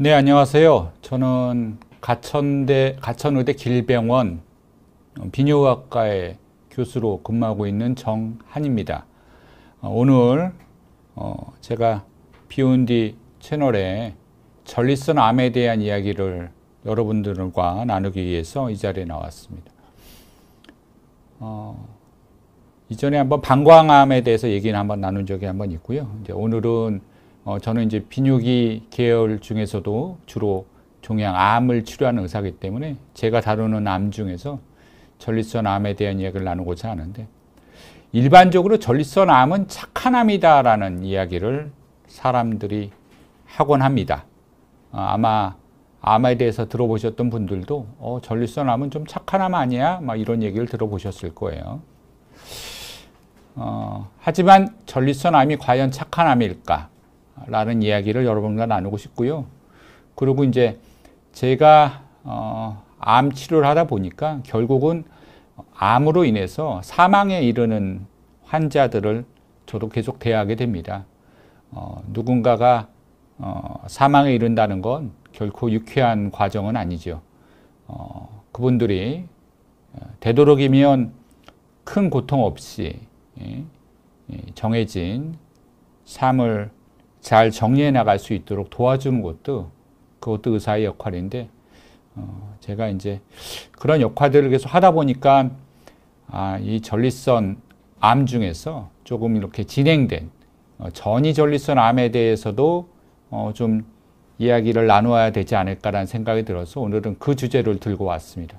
네, 안녕하세요. 저는 가천대, 가천의대 길병원 비뇨학과의 교수로 근무하고 있는 정한입니다. 어, 오늘 어, 제가 비온디 채널에 전립선 암에 대한 이야기를 여러분들과 나누기 위해서 이 자리에 나왔습니다. 어, 이전에 한번 방광암에 대해서 얘기는 한번 나눈 적이 한번 있고요. 이제 오늘은 어, 저는 이제 비뇨기 계열 중에서도 주로 종양 암을 치료하는 의사이기 때문에 제가 다루는 암 중에서 전립선 암에 대한 이야기를 나누고자 하는데 일반적으로 전립선 암은 착한 암이다라는 이야기를 사람들이 하곤 합니다. 어, 아마 암에 대해서 들어보셨던 분들도 어, 전립선 암은 좀 착한 암 아니야? 막 이런 얘기를 들어보셨을 거예요. 어, 하지만 전립선 암이 과연 착한 암일까? 라는 이야기를 여러분과 나누고 싶고요. 그리고 이제 제가 어, 암 치료를 하다 보니까 결국은 암으로 인해서 사망에 이르는 환자들을 저도 계속 대하게 됩니다. 어, 누군가가 어, 사망에 이른다는 건 결코 유쾌한 과정은 아니죠. 어, 그분들이 어, 되도록이면 큰 고통 없이 예, 예, 정해진 삶을 잘 정리해 나갈 수 있도록 도와주는 것도 그것도 의사의 역할인데 어, 제가 이제 그런 역할들을 계속 하다 보니까 아, 이 전립선 암 중에서 조금 이렇게 진행된 어, 전이 전립선 암에 대해서도 어, 좀 이야기를 나누어야 되지 않을까라는 생각이 들어서 오늘은 그 주제를 들고 왔습니다.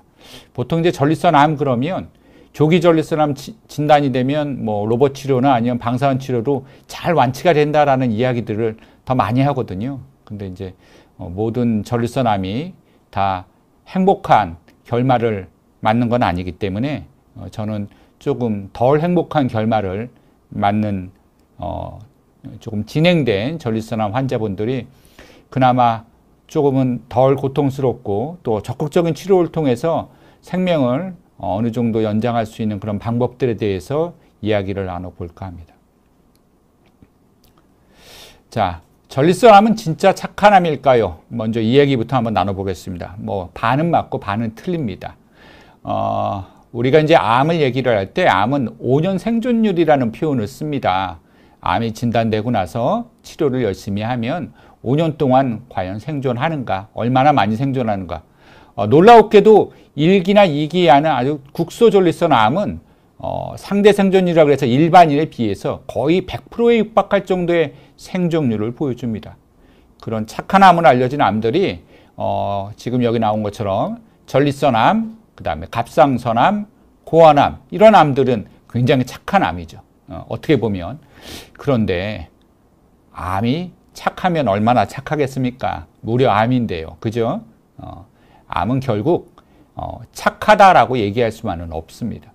보통 이제 전립선 암 그러면 조기 전립선 암 진단이 되면 뭐 로봇 치료나 아니면 방사선 치료로 잘 완치가 된다라는 이야기들을 더 많이 하거든요. 근데 이제 어, 모든 전립선 암이 다 행복한 결말을 맞는 건 아니기 때문에 어, 저는 조금 덜 행복한 결말을 맞는 어, 조금 진행된 전립선암 환자분들이 그나마 조금은 덜 고통스럽고 또 적극적인 치료를 통해서 생명을 어느 정도 연장할 수 있는 그런 방법들에 대해서 이야기를 나눠볼까 합니다. 자, 전립선암은 진짜 착한 암일까요? 먼저 이 얘기부터 한번 나눠보겠습니다. 뭐 반은 맞고 반은 틀립니다. 어, 우리가 이제 암을 얘기를 할 때 암은 5년 생존율이라는 표현을 씁니다. 암이 진단되고 나서 치료를 열심히 하면 5년 동안 과연 생존하는가, 얼마나 많이 생존하는가. 어, 놀라웠게도 1기나 2기에 하는 아주 국소전립선 암은 어, 상대 생존율이라고 해서 일반인에 비해서 거의 100%에 육박할 정도의 생존율을 보여줍니다. 그런 착한 암으로 알려진 암들이 어, 지금 여기 나온 것처럼 전립선암, 그 다음에 갑상선암, 고환암 이런 암들은 굉장히 착한 암이죠. 어, 어떻게 보면 그런데 암이 착하면 얼마나 착하겠습니까? 무려 암인데요. 그죠? 어, 암은 결국 어, 착하다라고 얘기할 수만은 없습니다.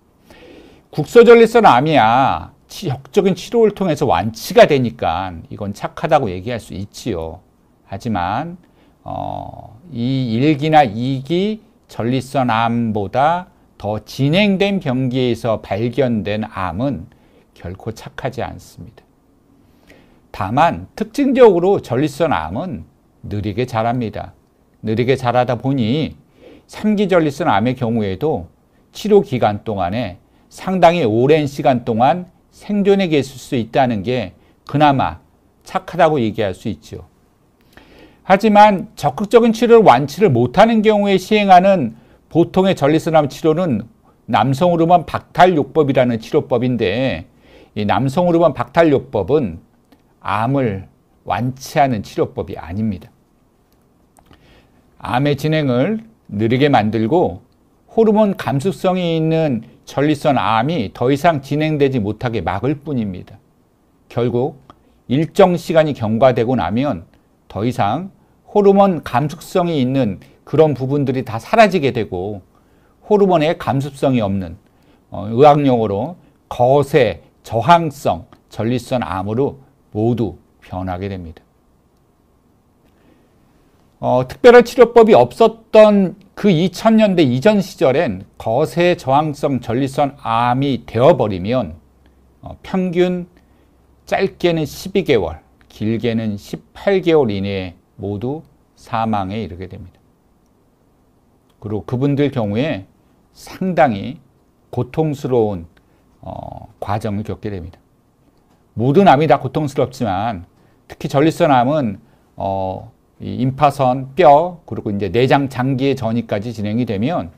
국소전립선 암이야 적적인 치료를 통해서 완치가 되니까 이건 착하다고 얘기할 수 있지요. 하지만 어, 이 1기나 2기 전립선 암보다 더 진행된 병기에서 발견된 암은 결코 착하지 않습니다. 다만 특징적으로 전립선 암은 느리게 자랍니다. 느리게 자라다 보니 3기 전립선 암의 경우에도 치료 기간 동안에 상당히 오랜 시간 동안 생존해 계실 수 있다는 게 그나마 착하다고 얘기할 수 있죠. 하지만 적극적인 치료를 완치를 못하는 경우에 시행하는 보통의 전립선암 치료는 남성 호르몬 박탈요법이라는 치료법인데 이 남성 호르몬 박탈요법은 암을 완치하는 치료법이 아닙니다. 암의 진행을 느리게 만들고 호르몬 감수성이 있는 전립선 암이 더 이상 진행되지 못하게 막을 뿐입니다. 결국 일정 시간이 경과되고 나면 더 이상 호르몬 감수성이 있는 그런 부분들이 다 사라지게 되고 호르몬의 감수성이 없는 어, 의학용어로 거세, 저항성, 전립선 암으로 모두 변하게 됩니다. 어, 특별한 치료법이 없었던 그 2000년대 이전 시절엔 거세 저항성 전립선 암이 되어버리면 어, 평균 짧게는 12개월, 길게는 18개월 이내에 모두 사망에 이르게 됩니다. 그리고 그분들 경우에 상당히 고통스러운 어, 과정을 겪게 됩니다. 모든 암이 다 고통스럽지만 특히 전립선 암은 어, 임파선, 뼈 그리고 이제 내장, 장기의 전이까지 진행이 되면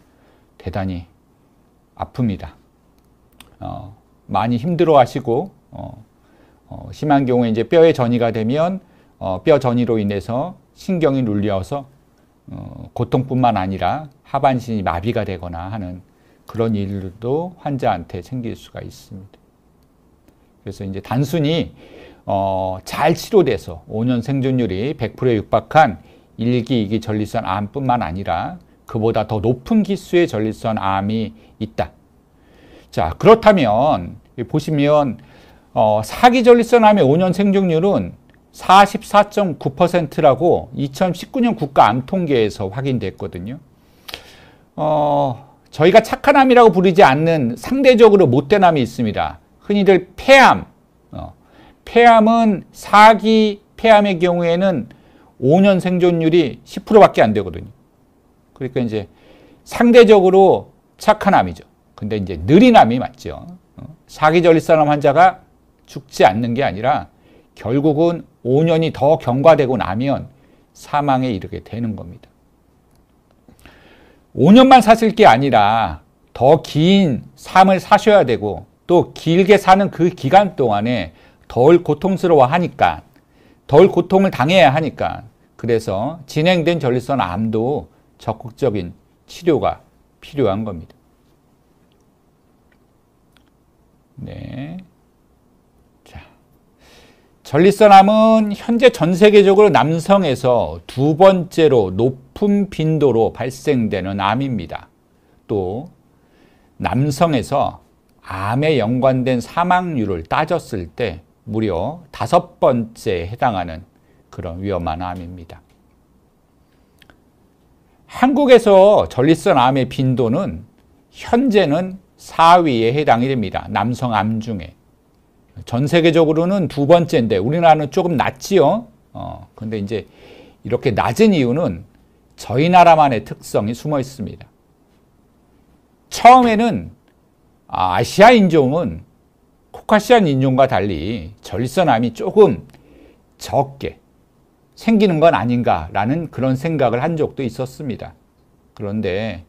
대단히 아픕니다. 어, 많이 힘들어 하시고 어, 어, 심한 경우에 이제 뼈의 전이가 되면 어, 뼈 전이로 인해서 신경이 눌려서 어, 고통뿐만 아니라 하반신이 마비가 되거나 하는 그런 일도 환자한테 생길 수가 있습니다. 그래서 이제 단순히 어, 잘 치료돼서 5년 생존율이 100%에 육박한 1기, 2기 전립선 암뿐만 아니라 그보다 더 높은 기수의 전립선 암이 있다. 자, 그렇다면 보시면 어, 4기 전립선 암의 5년 생존율은 44.9%라고 2019년 국가 암 통계에서 확인됐거든요. 어, 저희가 착한 암이라고 부르지 않는 상대적으로 못된 암이 있습니다. 흔히들 폐암, 어, 폐암은 4기 폐암의 경우에는 5년 생존율이 10%밖에 안 되거든요. 그러니까 이제 상대적으로 착한 암이죠. 근데 이제 느린 암이 맞죠. 4기 어, 전립선암 환자가 죽지 않는 게 아니라 결국은 5년이 더 경과되고 나면 사망에 이르게 되는 겁니다. 5년만 사실 게 아니라 더 긴 삶을 사셔야 되고 또 길게 사는 그 기간 동안에 덜 고통스러워 하니까 덜 고통을 당해야 하니까 그래서 진행된 전립선 암도 적극적인 치료가 필요한 겁니다. 네. 전립선 암은 현재 전 세계적으로 남성에서 두 번째로 높은 빈도로 발생되는 암입니다. 또 남성에서 암에 연관된 사망률을 따졌을 때 무려 다섯 번째에 해당하는 그런 위험한 암입니다. 한국에서 전립선 암의 빈도는 현재는 4위에 해당이 됩니다. 남성 암 중에. 전 세계적으로는 두 번째인데 우리나라는 조금 낮지요. 어, 근데 이제 이렇게 낮은 이유는 저희 나라만의 특성이 숨어 있습니다. 처음에는 아시아 인종은 코카시안 인종과 달리 전립선암이 조금 적게 생기는 건 아닌가라는 그런 생각을 한 적도 있었습니다. 그런데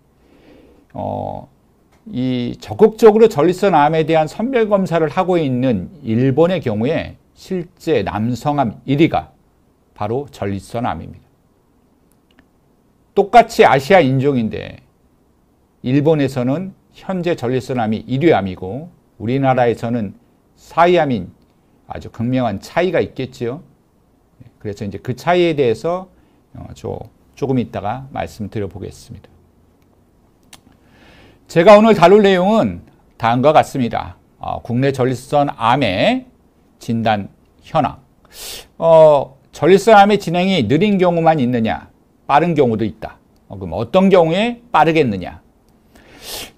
어, 이 적극적으로 전립선 암에 대한 선별 검사를 하고 있는 일본의 경우에 실제 남성암 1위가 바로 전립선 암입니다. 똑같이 아시아 인종인데 일본에서는 현재 전립선 암이 1위 암이고 우리나라에서는 4위 암인 아주 극명한 차이가 있겠지요. 그래서 이제 그 차이에 대해서 어, 조금 이따가 말씀드려 보겠습니다. 제가 오늘 다룰 내용은 다음과 같습니다. 어, 국내 전립선 암의 진단 현황. 어, 전립선 암의 진행이 느린 경우만 있느냐, 빠른 경우도 있다. 어, 그럼 어떤 경우에 빠르겠느냐?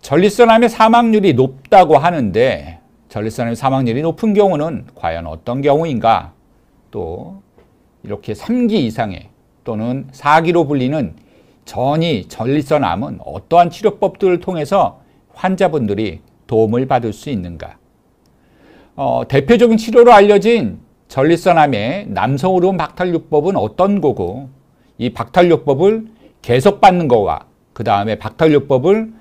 전립선 암의 사망률이 높다고 하는데 전립선 암의 사망률이 높은 경우는 과연 어떤 경우인가? 또 이렇게 3기 이상의 또는 4기로 불리는 전이 전립선 암은 어떠한 치료법들을 통해서 환자분들이 도움을 받을 수 있는가? 어, 대표적인 치료로 알려진 전립선암의 남성 호르몬 박탈요법은 어떤 거고 이 박탈요법을 계속 받는 거와 그 다음에 박탈요법을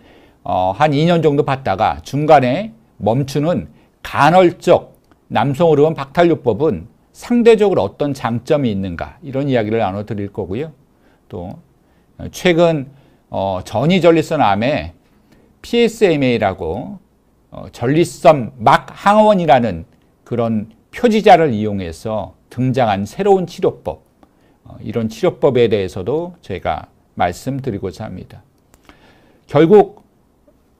어, 한 2년 정도 받다가 중간에 멈추는 간헐적 남성 호르몬 박탈요법은 상대적으로 어떤 장점이 있는가 이런 이야기를 나눠 드릴 거고요. 또 최근 어, 전이 전립선 암에 PSMA라고 어, 전립선 막 항원이라는 그런 표지자를 이용해서 등장한 새로운 치료법 어, 이런 치료법에 대해서도 제가 말씀드리고자 합니다. 결국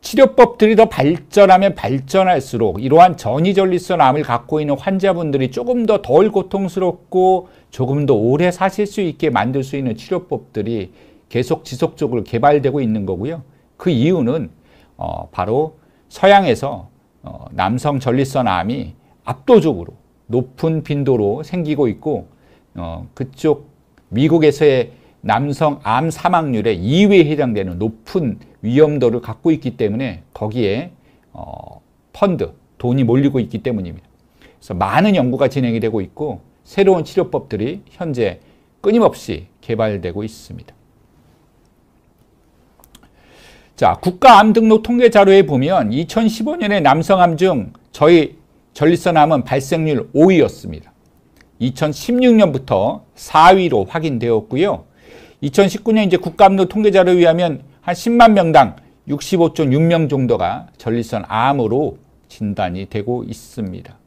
치료법들이 더 발전하면 발전할수록 이러한 전이전립선 암을 갖고 있는 환자분들이 조금 더 덜 고통스럽고 조금 더 오래 사실 수 있게 만들 수 있는 치료법들이 계속 지속적으로 개발되고 있는 거고요. 그 이유는 어, 바로 서양에서 어, 남성 전립선 암이 압도적으로 높은 빈도로 생기고 있고 어, 그쪽 미국에서의 남성 암 사망률의 2위에 해당되는 높은 위험도를 갖고 있기 때문에 거기에 어, 펀드, 돈이 몰리고 있기 때문입니다. 그래서 많은 연구가 진행이 되고 있고 새로운 치료법들이 현재 끊임없이 개발되고 있습니다. 자, 국가암 등록 통계 자료에 보면 2015년에 남성암 중 저희 전립선암은 발생률 5위였습니다. 2016년부터 4위로 확인되었고요. 2019년 이제 국가암도 통계 자료에 의하면 한 10만 명당 65.6명 정도가 전립선 암으로 진단이 되고 있습니다.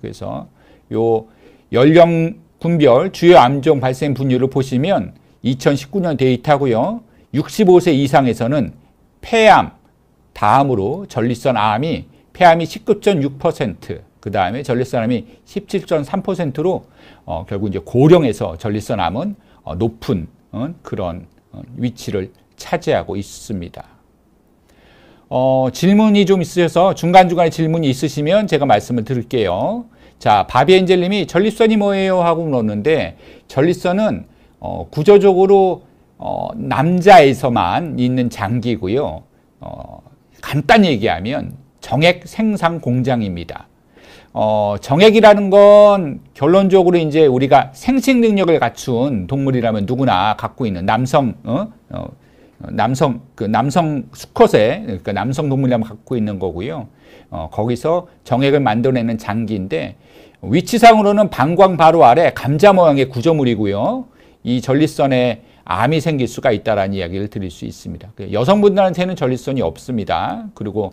그래서 요 연령 군별 주요 암종 발생 분율을 보시면 2019년 데이터고요. 65세 이상에서는 폐암 다음으로 전립선 암이 폐암이 19.6%, 그 다음에 전립선 암이 17.3%로 어, 결국 이제 고령에서 전립선 암은 어, 높은 어, 그런 어, 위치를 차지하고 있습니다. 어, 질문이 좀 있으셔서 중간중간에 질문이 있으시면 제가 말씀을 드릴게요. 자, 바비엔젤님이 전립선이 뭐예요? 하고 물었는데 전립선은 어, 구조적으로 어, 남자에서만 있는 장기고요. 어, 간단히 얘기하면 정액 생산 공장입니다. 어, 정액이라는 건 결론적으로 이제 우리가 생식 능력을 갖춘 동물이라면 누구나 갖고 있는 남성, 어? 어, 남성, 그 남성 수컷에, 그러니까 남성 동물이라면 갖고 있는 거고요. 어, 거기서 정액을 만들어내는 장기인데 위치상으로는 방광 바로 아래 감자 모양의 구조물이고요. 이 전립선에 암이 생길 수가 있다라는 이야기를 드릴 수 있습니다. 그 여성분들한테는 전립선이 없습니다. 그리고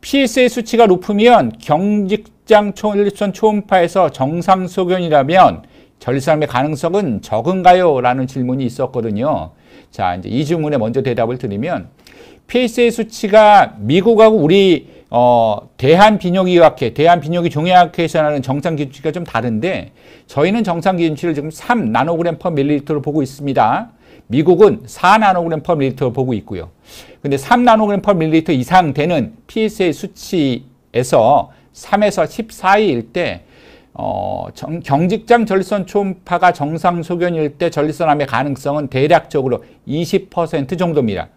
PSA 수치가 높으면 경직장 전립선 초음파에서 정상 소견이라면 전립선암의 가능성은 적은가요? 라는 질문이 있었거든요. 자, 이제 이 질문에 먼저 대답을 드리면 PSA 수치가 미국하고 우리 어, 대한비뇨기의학회, 대한비뇨기종양학회에서 하는 정상 기준치가 좀 다른데 저희는 정상 기준치를 지금 3 나노그램 per 밀리리터로 보고 있습니다. 미국은 4 나노그램 per 밀리리터로 보고 있고요. 근데 3 나노그램 per 밀리리터 이상 되는 PSA 수치에서 3에서 10 사이일 때 어, 정, 경직장 전립선 초음파가 정상 소견일 때 전립선암의 가능성은 대략적으로 20% 정도입니다.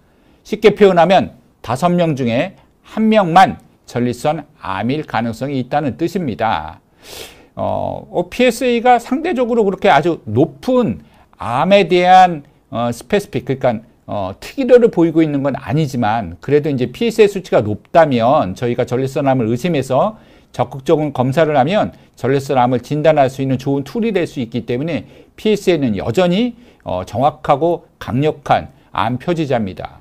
쉽게 표현하면 5명 중에 1명만 전립선 암일 가능성이 있다는 뜻입니다. 어, PSA가 상대적으로 그렇게 아주 높은 암에 대한 어, specific, 그러니까 어, 특이도를 보이고 있는 건 아니지만 그래도 이제 PSA 수치가 높다면 저희가 전립선암을 의심해서 적극적인 검사를 하면 전립선암을 진단할 수 있는 좋은 tool이 될 수 있기 때문에 PSA는 여전히 어, 정확하고 강력한 암 표지자입니다.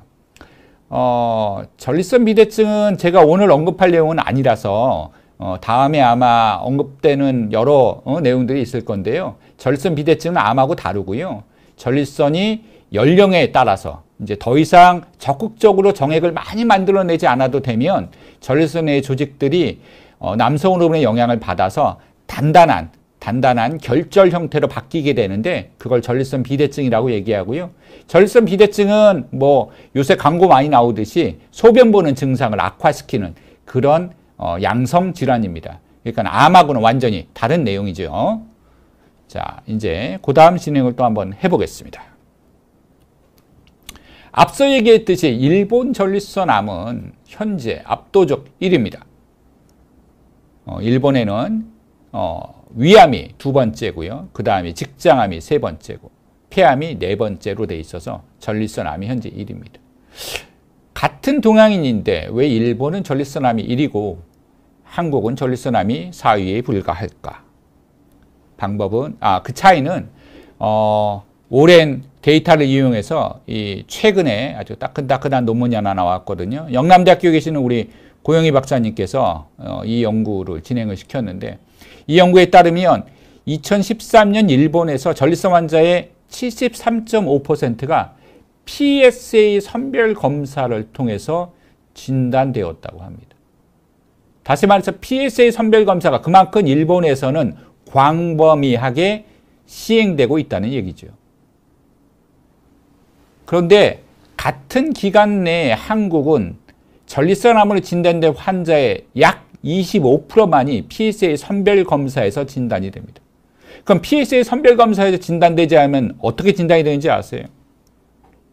어, 전립선 비대증은 제가 오늘 언급할 내용은 아니라서 어, 다음에 아마 언급되는 여러 어, 내용들이 있을 건데요. 전립선 비대증은 암하고 다르고요. 전립선이 연령에 따라서 이제 더 이상 적극적으로 정액을 많이 만들어내지 않아도 되면 전립선 의 조직들이 어, 남성 호르몬의 영향을 받아서 단단한 단단한 결절 형태로 바뀌게 되는데 그걸 전립선 비대증이라고 얘기하고요. 전립선 비대증은 뭐 요새 광고 많이 나오듯이 소변 보는 증상을 악화시키는 그런 어, 양성 질환입니다. 그러니까 암하고는 완전히 다른 내용이죠. 자, 이제 그 다음 진행을 또 한번 해보겠습니다. 앞서 얘기했듯이 일본 전립선 암은 현재 압도적 1위입니다. 어, 일본에는 어, 위암이 두 번째고요. 그 다음에 직장암이 세 번째고 폐암이 네 번째로 돼 있어서 전립선암이 현재 1위입니다. 같은 동양인인데 왜 일본은 전립선암이 1위고 한국은 전립선암이 4위에 불과할까? 방법은 아 그 차이는 어, 오랜 데이터를 이용해서 이 최근에 아주 따끈따끈한 논문이 하나 나왔거든요. 영남대학교에 계시는 우리 고영희 박사님께서 어, 이 연구를 진행을 시켰는데 이 연구에 따르면 2013년 일본에서 전립선 환자의 73.5%가 PSA 선별 검사를 통해서 진단되었다고 합니다. 다시 말해서 PSA 선별 검사가 그만큼 일본에서는 광범위하게 시행되고 있다는 얘기죠. 그런데 같은 기간 내에 한국은 전립선 암으로 진단된 환자의 약 25%만이 PSA 선별 검사에서 진단이 됩니다. 그럼 PSA 선별 검사에서 진단되지 않으면 어떻게 진단이 되는지 아세요?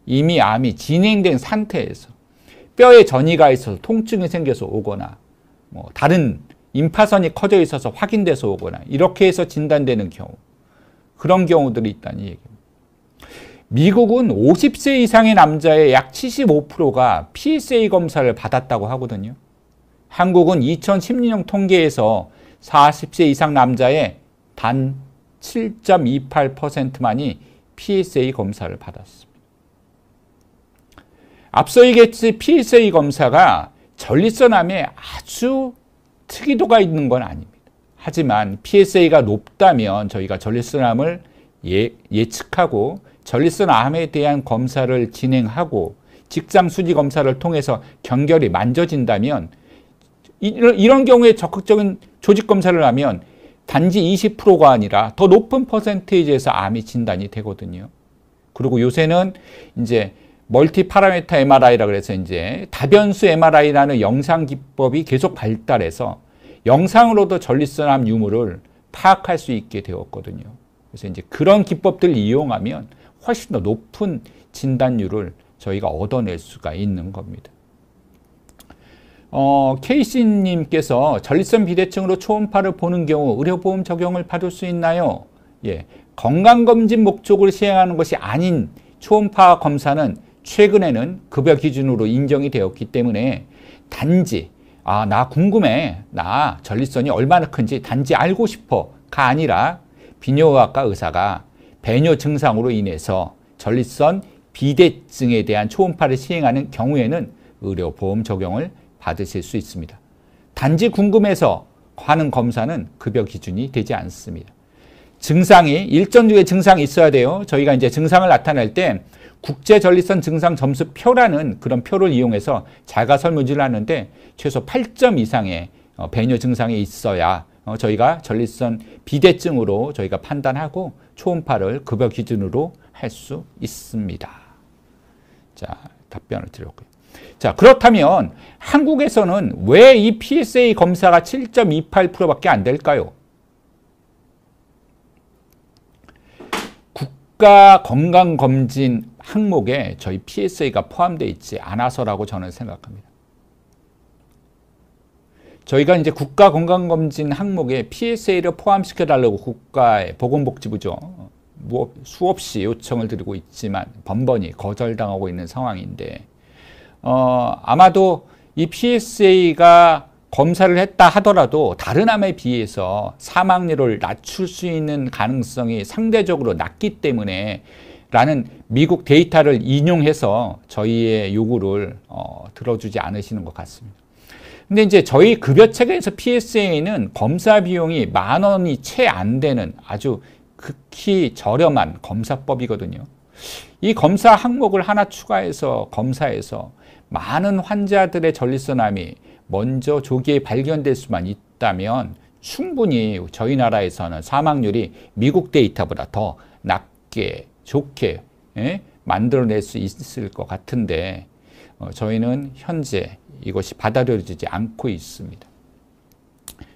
이미 암이 진행된 상태에서 뼈에 전이가 있어서 통증이 생겨서 오거나 뭐 다른 임파선이 커져 있어서 확인돼서 오거나 이렇게 해서 진단되는 경우 그런 경우들이 있다는 얘기입니다. 미국은 50세 이상의 남자의 약 75%가 PSA 검사를 받았다고 하거든요. 한국은 2016년 통계에서 40세 이상 남자의 단 7.28%만이 PSA 검사를 받았습니다. 앞서 얘기했듯이 PSA 검사가 전립선암에 아주 특이도가 있는 건 아닙니다. 하지만 PSA가 높다면 저희가 전립선암을 예, 예측하고 전립선 암에 대한 검사를 진행하고 직장 수지 검사를 통해서 경결이 만져진다면 이런, 이런 경우에 적극적인 조직 검사를 하면 단지 20%가 아니라 더 높은 퍼센테이지에서 암이 진단이 되거든요. 그리고 요새는 이제 멀티 파라메타 MRI라 그래서 이제 다변수 MRI라는 영상 기법이 계속 발달해서 영상으로도 전립선암 유무를 파악할 수 있게 되었거든요. 그래서 이제 그런 기법들을 이용하면 훨씬 더 높은 진단율을 저희가 얻어낼 수가 있는 겁니다. 어, 케이씨님께서 전립선 비대증으로 초음파를 보는 경우 의료보험 적용을 받을 수 있나요? 예, 건강검진 목적으로 시행하는 것이 아닌 초음파 검사는 최근에는 급여 기준으로 인정이 되었기 때문에 단지 아, 나 궁금해. 나 전립선이 얼마나 큰지 단지 알고 싶어가 아니라 비뇨의학과 의사가 배뇨 증상으로 인해서 전립선 비대증에 대한 초음파를 시행하는 경우에는 의료보험 적용을 받으실 수 있습니다. 단지 궁금해서 하는 검사는 급여 기준이 되지 않습니다. 증상이 일정 주의 증상이 있어야 돼요. 저희가 이제 증상을 나타낼 때 국제 전립선 증상 점수표라는 그런 표를 이용해서 자가 설문지를 하는데 최소 8점 이상의 어, 배뇨 증상이 있어야 어, 저희가 전립선 비대증으로 저희가 판단하고 초음파를 급여 기준으로 할 수 있습니다. 자, 답변을 드렸고요. 자, 그렇다면 한국에서는 왜 이 PSA 검사가 7.28%밖에 안 될까요? 국가 건강검진 항목에 저희 PSA가 포함되어 있지 않아서라고 저는 생각합니다. 저희가 이제 국가 건강검진 항목에 PSA를 포함시켜 달라고 국가의 보건복지부죠. 뭐 수없이 요청을 드리고 있지만 번번이 거절당하고 있는 상황인데 어, 아마도 이 PSA가 검사를 했다 하더라도 다른 암에 비해서 사망률을 낮출 수 있는 가능성이 상대적으로 낮기 때문에 라는 미국 데이터를 인용해서 저희의 요구를 어, 들어주지 않으시는 것 같습니다. 근데 이제 저희 급여 체계에서 PSA는 검사 비용이 만 원이 채 안 되는 아주 극히 저렴한 검사법이거든요. 이 검사 항목을 하나 추가해서 검사해서 많은 환자들의 전립선암이 먼저 조기에 발견될 수만 있다면 충분히 저희 나라에서는 사망률이 미국 데이터보다 더 낮게 좋게 예? 만들어낼 수 있을 것 같은데 어, 저희는 현재 이것이 받아들여지지 않고 있습니다.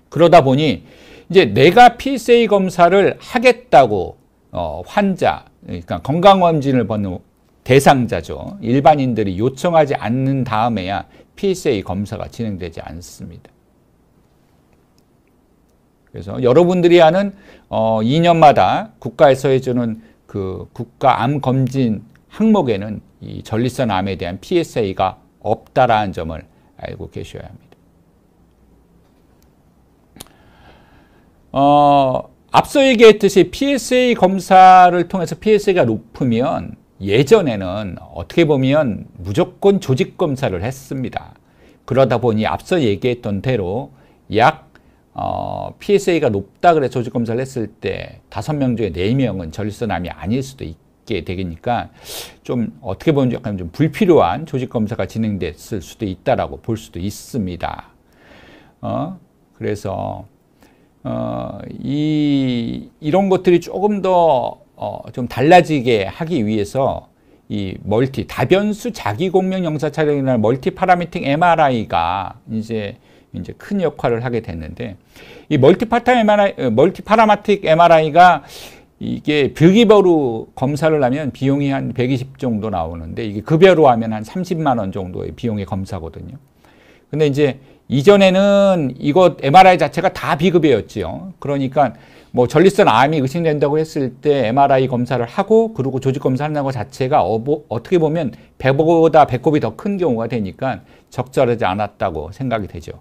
그러다 보니 이제 내가 PSA 검사를 하겠다고 어, 환자 그러니까 건강검진을 받는 대상자죠. 일반인들이 요청하지 않는 다음에야 PSA 검사가 진행되지 않습니다. 그래서 여러분들이 하는 어, 2년마다 국가에서 해주는 그 국가 암 검진 항목에는 이 전립선 암에 대한 PSA가 없다라는 점을 알고 계셔야 합니다. 어, 앞서 얘기했듯이 PSA 검사를 통해서 PSA가 높으면 예전에는 어떻게 보면 무조건 조직 검사를 했습니다. 그러다 보니 앞서 얘기했던 대로 약 어, PSA가 높다 그래 조직 검사를 했을 때 다섯 명 중에 네 명은 전립선암이 아닐 수도 있 게 되니까 좀 어떻게 보면 약간 좀 불필요한 조직 검사가 진행됐을 수도 있다라고 볼 수도 있습니다. 어, 그래서 어, 이 이런 것들이 조금 더 어, 좀 달라지게 하기 위해서 이 multi 다변수 자기 공명 영상 촬영이나 multiparametric MRI가 이제 이제 큰 역할을 하게 됐는데 이 multipara MRI, 어, multiparametric MRI가 이게 비급여로 검사를 하면 비용이 한 120 정도 나오는데 이게 급여로 하면 한 30만 원 정도의 비용의 검사거든요. 근데 이제 이전에는 이거 MRI 자체가 다 비급여였지요. 그러니까 뭐 전립선 암이 의심된다고 했을 때 MRI 검사를 하고 그리고 조직 검사하는 것 자체가 어보, 어떻게 보면 배보다 배꼽이 더 큰 경우가 되니까 적절하지 않았다고 생각이 되죠.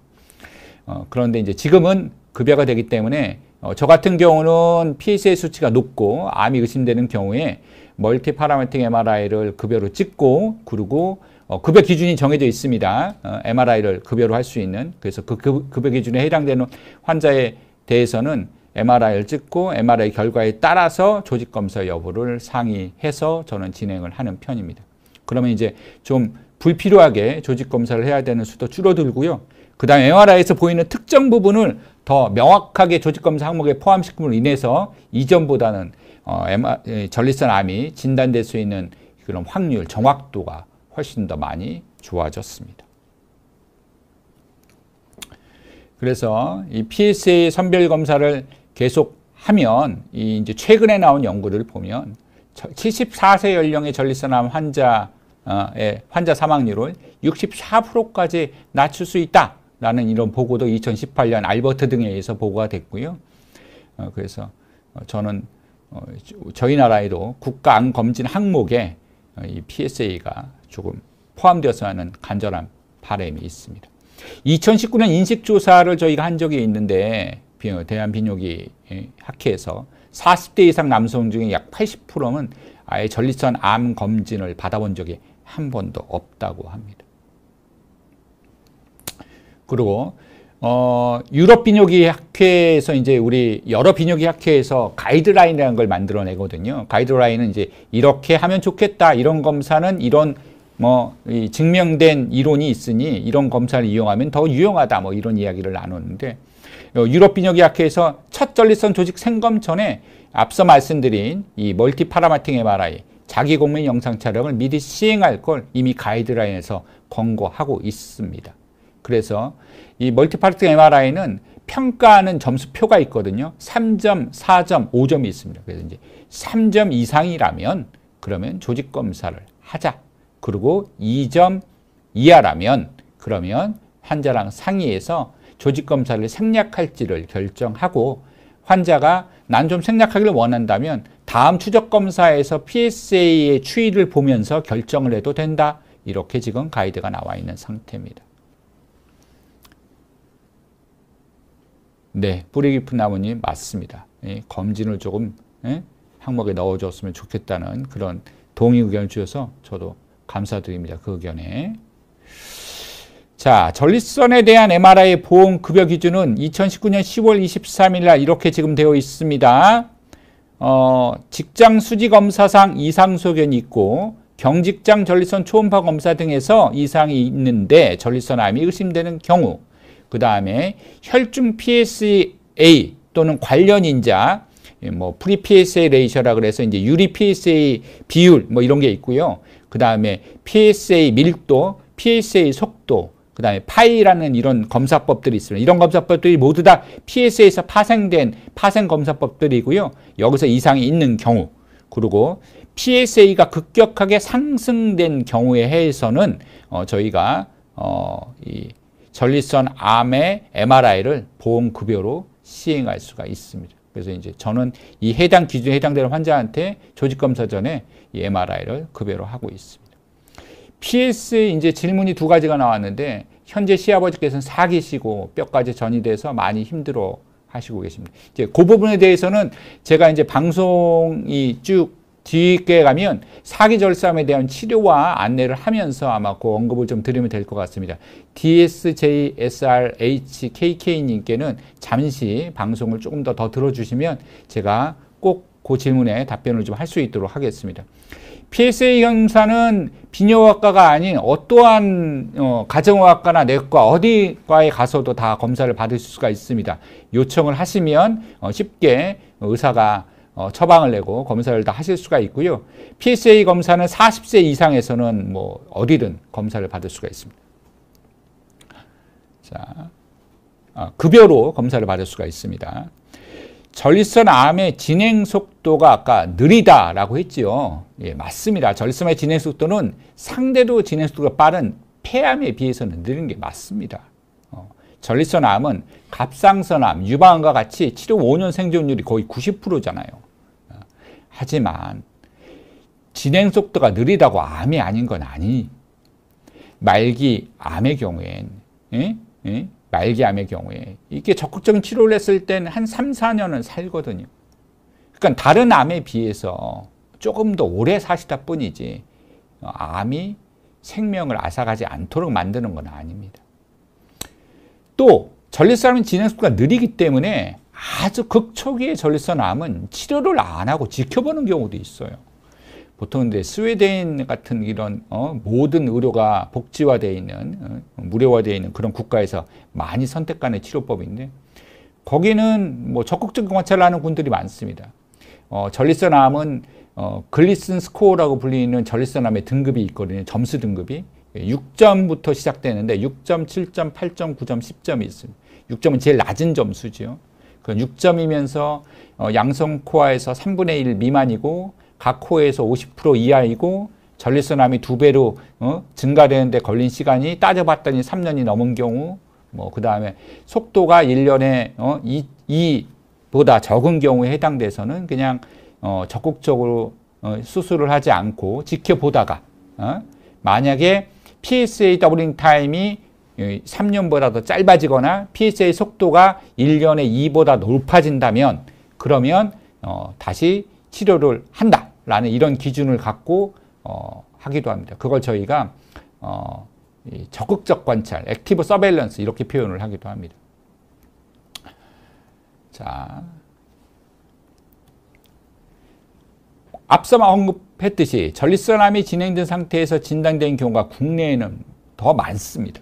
어, 그런데 이제 지금은 급여가 되기 때문에 어, 저 같은 경우는 PSA 수치가 높고 암이 의심되는 경우에 멀티 파라메틱 MRI를 급여로 찍고 그리고 어, 급여 기준이 정해져 있습니다. 어, MRI를 급여로 할 수 있는 그래서 그 급여 기준에 해당되는 환자에 대해서는 MRI를 찍고 MRI 결과에 따라서 조직 검사 여부를 상의해서 저는 진행을 하는 편입니다. 그러면 이제 좀 불필요하게 조직 검사를 해야 되는 수도 줄어들고요. 그 다음에 MRI에서 보이는 특정 부분을 더 명확하게 조직검사 항목에 포함시킴으로 인해서 이전보다는 어, MR, 전립선 암이 진단될 수 있는 그런 확률, 정확도가 훨씬 더 많이 좋아졌습니다. 그래서 이 PSA 선별 검사를 계속 하면 이 이제 최근에 나온 연구를 보면 74세 연령의 전립선암 환자의 환자 사망률을 64%까지 낮출 수 있다 라는 이런 보고도 2018년 알버트 등에 의해서 보고가 됐고요. 어, 그래서 어, 저는 어, 저희 나라에도 국가 암 검진 항목에 이 PSA가 조금 포함되어서 하는 간절한 바람이 있습니다. 2019년 인식조사를 저희가 한 적이 있는데 대한비뇨기 학회에서 40대 이상 남성 중에 약 80%는 아예 전립선 암 검진을 받아본 적이 한 번도 없다고 합니다. 그리고 어, 유럽 비뇨기 학회에서 이제 우리 여러 비뇨기 학회에서 가이드라인이라는 걸 만들어내거든요. 가이드라인은 이제 이렇게 하면 좋겠다. 이런 검사는 이런 뭐 증명된 이론이 있으니 이런 검사를 이용하면 더 유용하다. 뭐 이런 이야기를 나눴는데 어, 유럽 비뇨기 학회에서 첫 전립선 조직 생검 전에 앞서 말씀드린 이 multiparametric MRI 자기 공명 영상 촬영을 미리 시행할 걸 이미 가이드라인에서 권고하고 있습니다. 그래서 이 multiparametric MRI는 평가하는 점수표가 있거든요. 3점, 4점, 5점이 있습니다. 그래서 이제 3점 이상이라면 그러면 조직 검사를 하자. 그리고 2점 이하라면 그러면 환자랑 상의해서 조직 검사를 생략할지를 결정하고 환자가 난 좀 생략하기를 원한다면 다음 추적 검사에서 PSA의 추이를 보면서 결정을 해도 된다. 이렇게 지금 가이드가 나와 있는 상태입니다. 네, 뿌리 깊은 나무님 맞습니다. 예, 검진을 조금 예, 항목에 넣어줬으면 좋겠다는 그런 동의 의견을 주셔서 저도 감사드립니다. 그 의견에. 자, 전립선에 대한 MRI 보험 급여 기준은 2019년 10월 23일 날 이렇게 지금 되어 있습니다. 어, 직장 수지 검사상 이상 소견이 있고 경직장 전립선 초음파 검사 등에서 이상이 있는데 전립선 암이 의심되는 경우 그 다음에 혈중 PSA 또는 관련 인자 뭐 프리 PSA 레이셔라 그래서 이제 유리 PSA 비율 뭐 이런 게 있고요. 그 다음에 PSA 밀도, PSA 속도, 그 다음에 PHI라는 이런 검사법들이 있습니다. 이런 검사법들이 모두 다 PSA에서 파생된 파생 검사법들이고요. 여기서 이상이 있는 경우, 그리고 PSA가 급격하게 상승된 경우에 한해서는 어, 저희가 어, 이 전립선 암의 MRI를 보험급여로 시행할 수가 있습니다. 그래서 이제 저는 이 해당 기준에 해당되는 환자한테 조직검사 전에 이 MRI를 급여로 하고 있습니다. PS 이제 질문이 두 가지가 나왔는데 현재 시아버지께서는 사기시고 뼈까지 전이 돼서 많이 힘들어 하시고 계십니다. 이제 그 부분에 대해서는 제가 이제 방송이 쭉 뒤에 가면 사기절삼에 대한 치료와 안내를 하면서 아마 그 언급을 좀 드리면 될 것 같습니다. DSJSRHKK님께는 잠시 방송을 조금 더, 더 들어주시면 제가 꼭 그 질문에 답변을 좀 할 수 있도록 하겠습니다. PSA 검사는 비뇨학과가 아닌 어떠한 어, 가정의학과나 내과 어디과에 가서도 다 검사를 받을 수가 있습니다. 요청을 하시면 어, 쉽게 의사가 어, 처방을 내고 검사를 다 하실 수가 있고요. PSA 검사는 40세 이상에서는 뭐 어디든 검사를 받을 수가 있습니다. 자, 어, 급여로 검사를 받을 수가 있습니다. 전립선 암의 진행 속도가 아까 느리다라고 했지요. 예, 맞습니다. 전립선의 진행 속도는 상대로 진행 속도가 빠른 폐암에 비해서는 느린 게 맞습니다. 어, 전립선 암은 갑상선 암, 유방암과 같이 치료 5년 생존율이 거의 90%잖아요. 어, 하지만 진행 속도가 느리다고 암이 아닌 건 아니. 말기 암의 경우엔 예? 예? 말기 암의 경우에 이게 적극적인 치료를 했을 때는 한 3, 4년은 살거든요. 그러니까 다른 암에 비해서 조금 더 오래 사시다 뿐이지 암이 생명을 앗아가지 않도록 만드는 건 아닙니다. 또 전립선암은 진행 속도가 느리기 때문에 아주 극초기의 전립선 암은 치료를 안 하고 지켜보는 경우도 있어요. 보통 이제 스웨덴 같은 이런 어, 모든 의료가 복지화되어 있는 어, 무료화되어 있는 그런 국가에서 많이 선택하는 치료법인데 거기는 뭐 적극적인 관찰을 하는 분들이 많습니다. 어, 전립선 암은 어, Gleason score라고 불리는 전립선 암의 등급이 있거든요. 점수 등급이 6점부터 시작되는데 6점, 7점, 8점, 9점, 10점이 있습니다. 6점은 제일 낮은 점수죠. 그 6점이면서 어, 양성 core에서 3분의 1 미만이고 각 core에서 50% 이하이고 전립선암이 두 배로 어? 증가되는데 걸린 시간이 따져봤더니 3년이 넘은 경우 뭐 그 다음에 속도가 1년에 어? 2, 보다 적은 경우에 해당돼서는 그냥 어, 적극적으로 어, 수술을 하지 않고 지켜보다가 어? 만약에 PSA 더블링 타임이 3년보다 더 짧아지거나 PSA 속도가 1년에 2보다 높아진다면 그러면 어, 다시 치료를 한다라는 이런 기준을 갖고 어, 하기도 합니다. 그걸 저희가 어, 적극적 관찰, active surveillance 이렇게 표현을 하기도 합니다. 자, 앞서 언급했듯이 전립선암이 진행된 상태에서 진단된 경우가 국내에는 더 많습니다.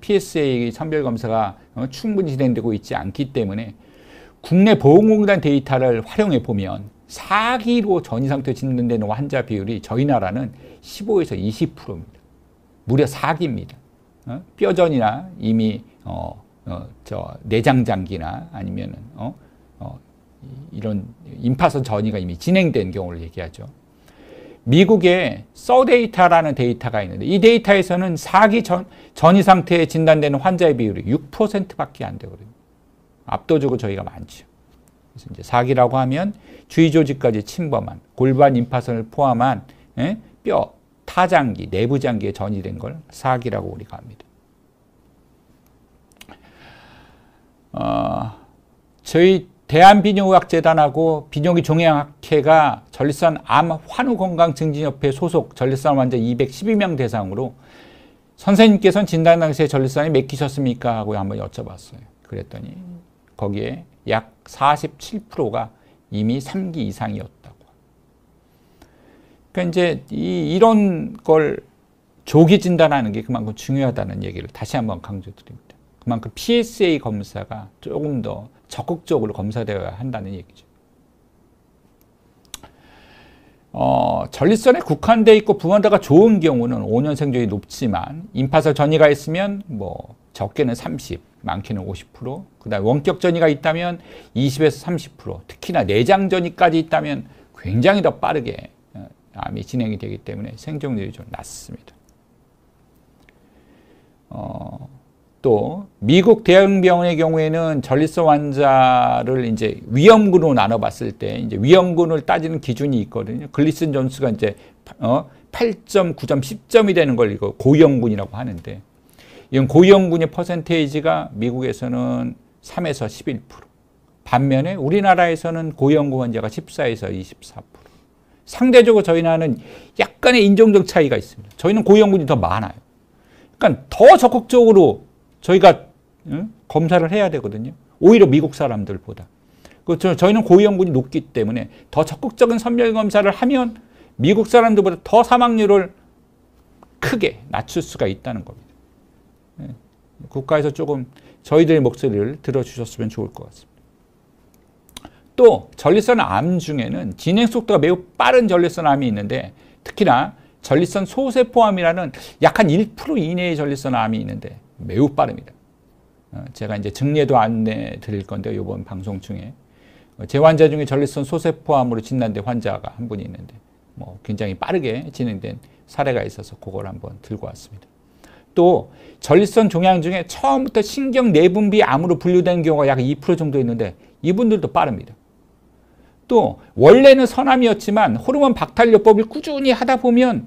PSA 선별 검사가 어, 충분히 진행되고 있지 않기 때문에 국내 보건공단 데이터를 활용해 보면 사기로 전이 상태 진단되는 환자 비율이 저희 나라는 15에서 20%입니다. 무려 사기입니다. 어? 뼈전이나 이미 어, 어, 저 내장장기나 아니면은 어, 어, 이런 임파선 전이가 이미 진행된 경우를 얘기하죠. 미국의 SEER 데이터라는 데이터가 있는데 이 데이터에서는 사기 전, 전이 상태에 진단되는 환자의 비율이 6%밖에 안 되거든요. 압도적으로 저희가 많죠. 그래서 이제 사기라고 하면 주위 조직까지 침범한 골반 임파선을 포함한 예? 뼈, 타장기, 내부장기에 전이된 걸 사기라고 우리가 합니다. 어, 저희 대한비뇨의학재단하고 비뇨기 종양학회가 전립선 암 환우 건강 증진협회 소속 전립선 환자 212명 대상으로 선생님께서는 진단 당시에 전립선이 몇 끼셨습니까? 하고 한번 여쭤봤어요. 그랬더니 거기에 약 47%가 이미 3기 이상이었다고. 그러니까 이제 이, 이런 걸 조기 진단하는 게 그만큼 중요하다는 얘기를 다시 한번 강조드립니다. 그만큼 PSA 검사가 조금 더 적극적으로 검사되어야 한다는 얘기죠. 어, 전립선에 국한돼 있고 부모다가 좋은 경우는 5년 생존이 높지만 임파설 전이가 있으면 뭐 적게는 30, 많게는 50%, 그다음 원격 전이가 있다면 20에서 30%, 특히나 내장 전이까지 있다면 굉장히 더 빠르게 어, 암이 진행이 되기 때문에 생존율이 좀 낮습니다. 어, 또 미국 대형병원의 경우에는 전립선 환자를 이제 위험군으로 나눠봤을 때 이제 위험군을 따지는 기준이 있거든요. 글리슨 점수가 이제 어 8점, 9점, 10점이 되는 걸 이거 고위험군이라고 하는데 이건 고위험군의 퍼센테이지가 미국에서는 3에서 11%. 반면에 우리나라에서는 고위험군 환자가 14에서 24%. 상대적으로 저희 나라는 약간의 인종적 차이가 있습니다. 저희는 고위험군이 더 많아요. 그러니까 더 적극적으로 저희가 응? 검사를 해야 되거든요. 오히려 미국 사람들보다. 그 저희는 고위험군이 높기 때문에 더 적극적인 선별 검사를 하면 미국 사람들보다 더 사망률을 크게 낮출 수가 있다는 겁니다. 네. 국가에서 조금 저희들의 목소리를 들어주셨으면 좋을 것 같습니다. 또 전립선 암 중에는 진행 속도가 매우 빠른 전립선 암이 있는데 특히나 전립선 소세포암이라는 약 한 1% 이내의 전립선 암이 있는데 매우 빠릅니다. 어, 제가 이제 증례도 안내 드릴 건데 이번 방송 중에 어, 제 환자 중에 전립선 소세포암으로 진단된 환자가 한 분이 있는데 뭐 굉장히 빠르게 진행된 사례가 있어서 그걸 한번 들고 왔습니다. 또 전립선 종양 중에 처음부터 신경 내분비 암으로 분류된 경우가 약 2% 정도 있는데 이분들도 빠릅니다. 또 원래는 선암이었지만 호르몬 박탈요법을 꾸준히 하다 보면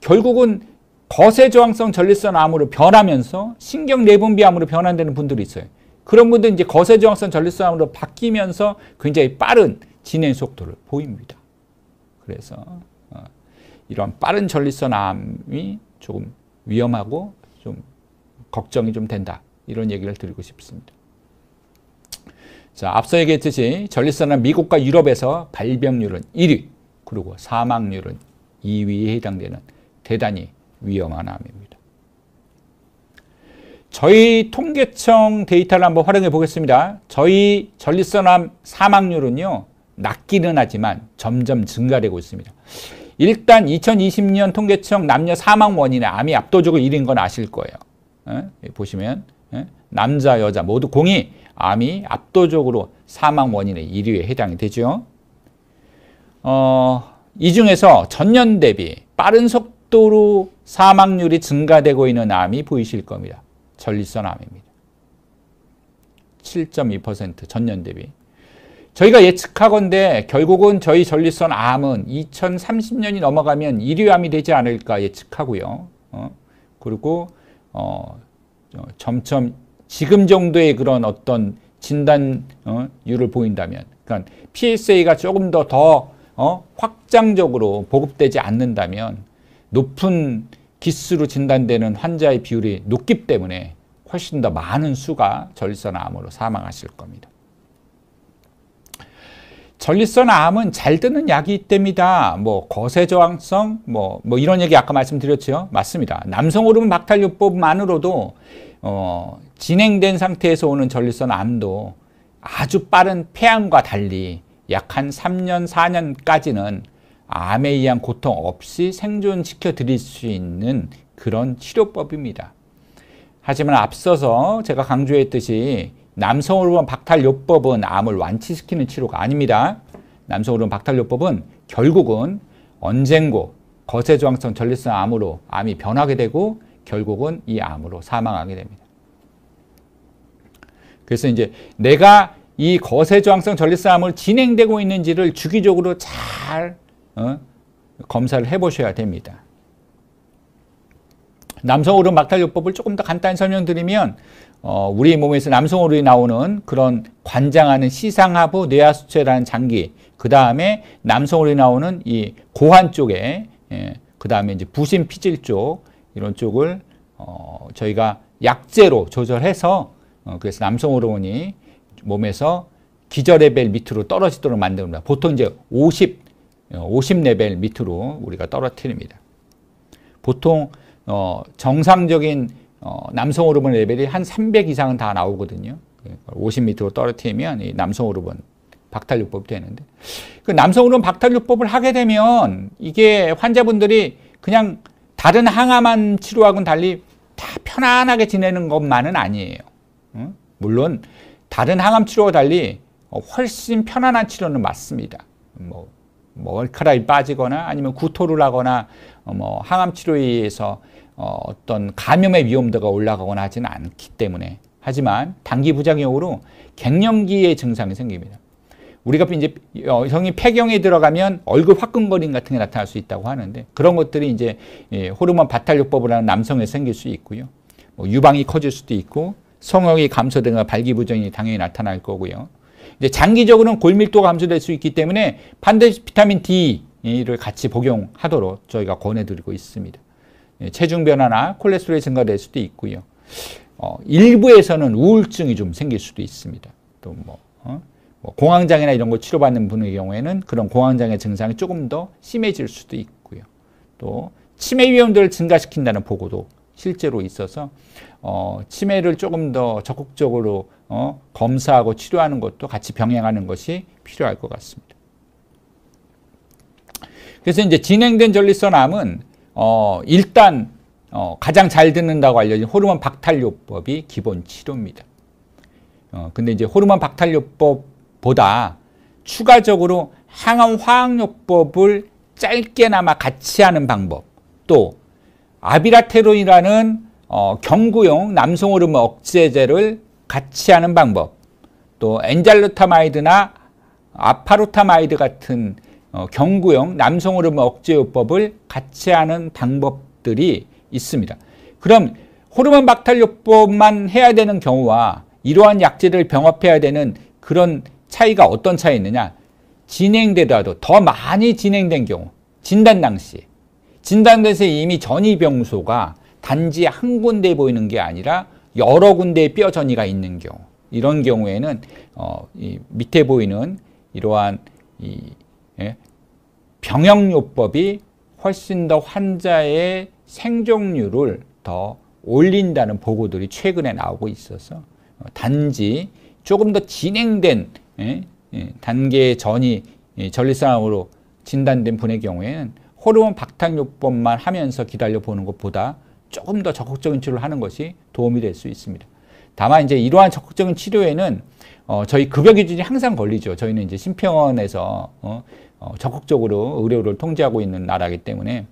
결국은 거세 저항성 전립선 암으로 변하면서 신경 내분비 암으로 변환되는 분들이 있어요. 그런 분들 이제 거세 저항성 전립선 암으로 바뀌면서 굉장히 빠른 진행 속도를 보입니다. 그래서 어, 이런 빠른 전립선 암이 조금 위험하고 좀 걱정이 좀 된다. 이런 얘기를 드리고 싶습니다. 자, 앞서 얘기했듯이 전립선은 미국과 유럽에서 발병률은 1위, 그리고 사망률은 2위에 해당되는 대단히 위험한 암입니다. 저희 통계청 데이터를 한번 활용해 보겠습니다. 저희 전립선암 사망률은요, 낮기는 하지만 점점 증가되고 있습니다. 일단 2020년 통계청 남녀 사망 원인의 암이 압도적으로 1인 건 아실 거예요. 에? 보시면 에? 남자 여자 모두 공이 암이 압도적으로 사망 원인의 1위에 해당이 되죠. 어, 이 중에서 전년 대비 빠른 속도로 사망률이 증가되고 있는 암이 보이실 겁니다. 전립선 암입니다. 7.2% 전년 대비. 저희가 예측하건데 결국은 저희 전립선 암은 2030년이 넘어가면 1위 암이 되지 않을까 예측하고요. 어? 그리고 어, 점점 지금 정도의 그런 어떤 진단율을 어, 보인다면, 그러니까 PSA가 조금 더더 어, 확장적으로 보급되지 않는다면 높은 기수로 진단되는 환자의 비율이 높기 때문에 훨씬 더 많은 수가 전립선 암으로 사망하실 겁니다. 전립선 암은 잘 드는 약이 있답니다. 뭐 거세 저항성 뭐, 뭐 이런 얘기 아까 말씀드렸죠. 맞습니다. 남성 호르몬 박탈요법만으로도 어, 진행된 상태에서 오는 전립선 암도 아주 빠른 폐암과 달리 약 한 3년, 4년까지는 암에 의한 고통 없이 생존시켜 드릴 수 있는 그런 치료법입니다. 하지만 앞서서 제가 강조했듯이 남성 호르몬 박탈 요법은 암을 완치시키는 치료가 아닙니다. 남성 호르몬 박탈 요법은 결국은 언젠고 거세저항성 전립선 암으로 암이 변하게 되고 결국은 이 암으로 사망하게 됩니다. 그래서 이제 내가 이 거세저항성 전립선 암을 진행되고 있는지를 주기적으로 잘 어? 검사를 해보셔야 됩니다. 남성 호르몬 박탈요법을 조금 더 간단히 설명드리면 어, 우리 몸에서 남성 호르몬이 나오는 그런 관장하는 시상하부 뇌하수체라는 장기, 그 다음에 남성 호르몬이 나오는 이 고환 쪽에, 예, 그 다음에 이제 부신 피질 쪽 이런 쪽을 어, 저희가 약제로 조절해서 어, 그래서 남성 호르몬이 몸에서 기저 레벨 밑으로 떨어지도록 만듭니다. 보통 이제 50, 50 레벨 밑으로 우리가 떨어뜨립니다. 보통 어, 정상적인 어, 남성 호르몬 레벨이 한 300 이상은 다 나오거든요. 50m로 떨어뜨리면 이 남성 호르몬 박탈요법이 되는데 그 남성 호르몬 박탈요법을 하게 되면 이게 환자분들이 그냥 다른 항암 치료하고는 달리 다 편안하게 지내는 것만은 아니에요. 응? 물론 다른 항암 치료와 달리 훨씬 편안한 치료는 맞습니다. 뭐, 뭐 머리카락이 빠지거나 아니면 구토를 하거나 어, 뭐 항암 치료에 의해서 어, 어떤 감염의 위험도가 올라가거나 하지는 않기 때문에 하지만 단기 부작용으로 갱년기의 증상이 생깁니다. 우리가 이제 형이 폐경에 들어가면 얼굴 화끈거림 같은 게 나타날 수 있다고 하는데 그런 것들이 이제 예, 호르몬 바탈요법을 하는 남성에 생길 수 있고요. 뭐 유방이 커질 수도 있고 성욕이 감소되거나 발기부전이 당연히 나타날 거고요. 이제 장기적으로는 골밀도가 감소될 수 있기 때문에 반드시 비타민 D를 같이 복용하도록 저희가 권해드리고 있습니다. 예, 체중 변화나 콜레스테롤이 증가될 수도 있고요. 어, 일부에서는 우울증이 좀 생길 수도 있습니다. 또 뭐, 어? 뭐 공황장애나 이런 거 치료받는 분의 경우에는 그런 공황장애 증상이 조금 더 심해질 수도 있고요. 또 치매 위험도를 증가시킨다는 보고도 실제로 있어서 어, 치매를 조금 더 적극적으로 어, 검사하고 치료하는 것도 같이 병행하는 것이 필요할 것 같습니다. 그래서 이제 진행된 전립선암은 어, 일단 어, 가장 잘 듣는다고 알려진 호르몬 박탈요법이 기본 치료입니다. 어, 근데 이제 호르몬 박탈요법보다 추가적으로 항암 화학요법을 짧게나마 같이 하는 방법, 또 아비라테론이라는 어, 경구용 남성 호르몬 억제제를 같이 하는 방법, 또 엔잘루타마이드나 아팔루타마이드 같은 어, 경구용 남성 호르몬 억제요법을 같이 하는 방법들이 있습니다. 그럼 호르몬 박탈요법만 해야 되는 경우와 이러한 약제를 병합해야 되는 그런 차이가 어떤 차이 있느냐? 진행되더라도 더 많이 진행된 경우, 진단 당시 진단돼서 이미 전이병소가 단지 한 군데 보이는 게 아니라 여러 군데에 뼈 전이가 있는 경우, 이런 경우에는 어, 이 밑에 보이는 이러한 이 예, 병역요법이 훨씬 더 환자의 생존율을 더 올린다는 보고들이 최근에 나오고 있어서 어, 단지 조금 더 진행된 예, 예, 단계 전이 예, 전립선암으로 진단된 분의 경우에는 호르몬 박탈요법만 하면서 기다려 보는 것보다 조금 더 적극적인 치료를 하는 것이 도움이 될 수 있습니다. 다만 이제 이러한 적극적인 치료에는 어, 저희 급여 기준이 항상 걸리죠. 저희는 이제 심평원에서 어, 어, 적극적으로 의료를 통제하고 있는 나라이기 때문에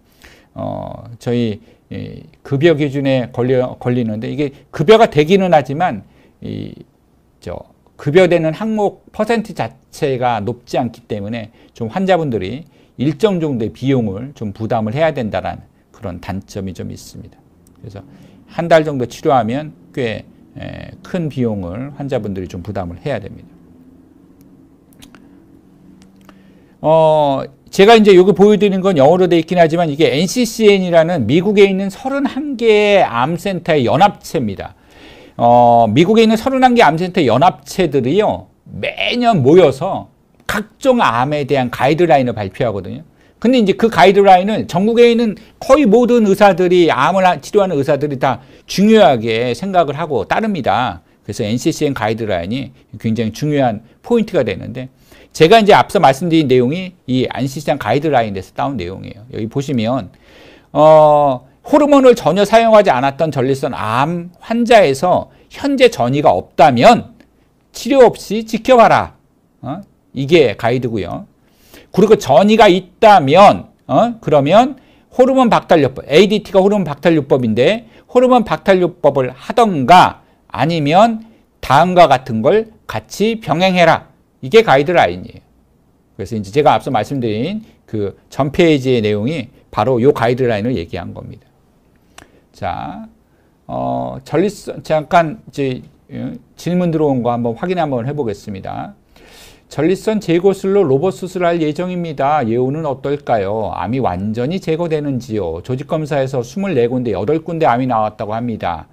어, 저희 이 급여 기준에 걸려 걸리는데 이게 급여가 되기는 하지만 이저 급여되는 항목 퍼센트 자체가 높지 않기 때문에 좀 환자분들이 일정 정도의 비용을 좀 부담을 해야 된다라는 그런 단점이 좀 있습니다. 그래서 한 달 정도 치료하면 꽤 큰 비용을 환자분들이 좀 부담을 해야 됩니다. 어, 제가 이제 여기 보여드리는 건 영어로 되어 있긴 하지만 이게 NCCN이라는 미국에 있는 31개의 암센터의 연합체입니다. 어, 미국에 있는 31개 암센터 연합체들이요, 매년 모여서 각종 암에 대한 가이드라인을 발표하거든요. 근데 이제 그 가이드라인을 전국에 있는 거의 모든 의사들이 암을 치료하는 의사들이 다 중요하게 생각을 하고 따릅니다. 그래서 NCCN 가이드라인이 굉장히 중요한 포인트가 되는데 제가 이제 앞서 말씀드린 내용이 이 NCCN 가이드라인에서 따온 내용이에요. 여기 보시면 어, 호르몬을 전혀 사용하지 않았던 전립선 암 환자에서 현재 전이가 없다면 치료 없이 지켜봐라. 어? 이게 가이드고요. 그리고 전이가 있다면 어? 그러면 호르몬 박탈요법, ADT가 호르몬 박탈요법인데 호르몬 박탈요법을 하던가 아니면 다음과 같은 걸 같이 병행해라. 이게 가이드라인이에요. 그래서 이제 제가 앞서 말씀드린 그 전 페이지의 내용이 바로 요 가이드라인을 얘기한 겁니다. 자, 어, 전립선 잠깐 이제 어, 질문 들어온 거 한번 확인 한번 해보겠습니다. 전립선 제거술로 로봇 수술할 예정입니다. 예우는 어떨까요? 암이 완전히 제거되는지요? 조직검사에서 24군데, 8군데 암이 나왔다고 합니다.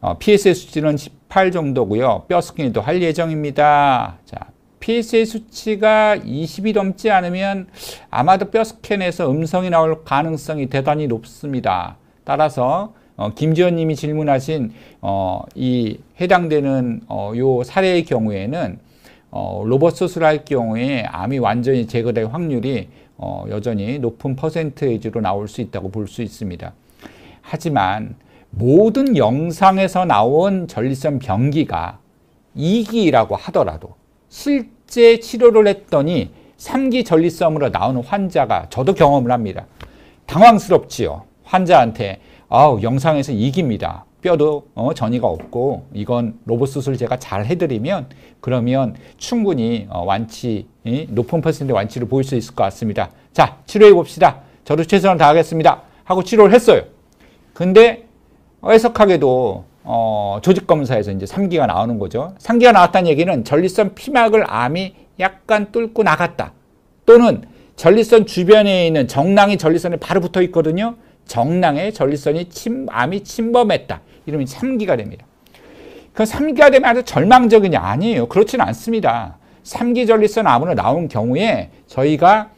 어, PSA 수치는 18 정도고요. 뼈 스캔도 할 예정입니다. 자, PSA 수치가 20이 넘지 않으면 아마도 뼈 스캔에서 음성이 나올 가능성이 대단히 높습니다. 따라서 어, 김지현 님이 질문하신 어, 이 해당되는 어, 요 사례의 경우에는 어, 로봇 수술할 경우에 암이 완전히 제거될 확률이 어, 여전히 높은 퍼센테이지로 나올 수 있다고 볼 수 있습니다. 하지만 모든 영상에서 나온 전립선 병기가 2기라고 하더라도 실제 치료를 했더니 3기 전립선으로 나오는 환자가 저도 경험을 합니다. 당황스럽지요. 환자한테 아우 영상에서 2기입니다. 뼈도 어, 전이가 없고 이건 로봇 수술 제가 잘 해드리면 그러면 충분히 어, 완치 높은 퍼센트 완치를 보일 수 있을 것 같습니다. 자 치료해 봅시다. 저도 최선을 다하겠습니다. 하고 치료를 했어요. 근데 애석하게도 어, 조직 검사에서 이제 3기가 나오는 거죠. 3기가 나왔다는 얘기는 전립선 피막을 암이 약간 뚫고 나갔다. 또는 전립선 주변에 있는 정낭이 전립선에 바로 붙어 있거든요. 정낭에 전립선이 침, 암이 침범했다. 이러면 3기가 됩니다. 그 3기가 되면 아주 절망적이냐? 아니에요. 그렇지는 않습니다. 3기 전립선 암으로 나온 경우에 저희가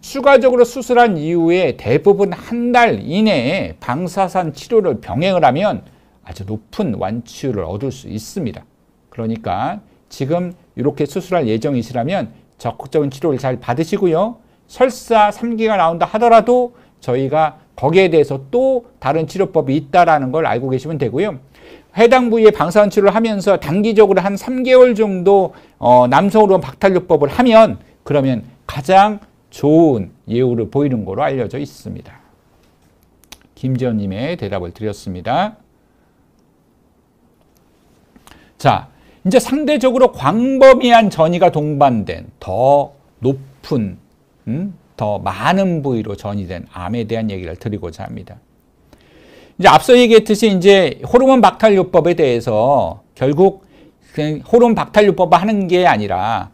추가적으로 수술한 이후에 대부분 한 달 이내에 방사선 치료를 병행을 하면 아주 높은 완치율을 얻을 수 있습니다. 그러니까 지금 이렇게 수술할 예정이시라면 적극적인 치료를 잘 받으시고요. 설사 3기가 나온다 하더라도 저희가 거기에 대해서 또 다른 치료법이 있다라는 걸 알고 계시면 되고요. 해당 부위에 방사선 치료를 하면서 단기적으로 한 3개월 정도 어, 남성으로 박탈요법을 하면 그러면 가장 좋은 예후를 보이는 거로 알려져 있습니다. 김지연님의 대답을 드렸습니다. 자, 이제 상대적으로 광범위한 전이가 동반된 더 높은, 음, 더 많은 부위로 전이된 암에 대한 얘기를 드리고자 합니다. 이제 앞서 얘기했듯이 이제 호르몬 박탈요법에 대해서 결국 호르몬 박탈요법을 하는 게 아니라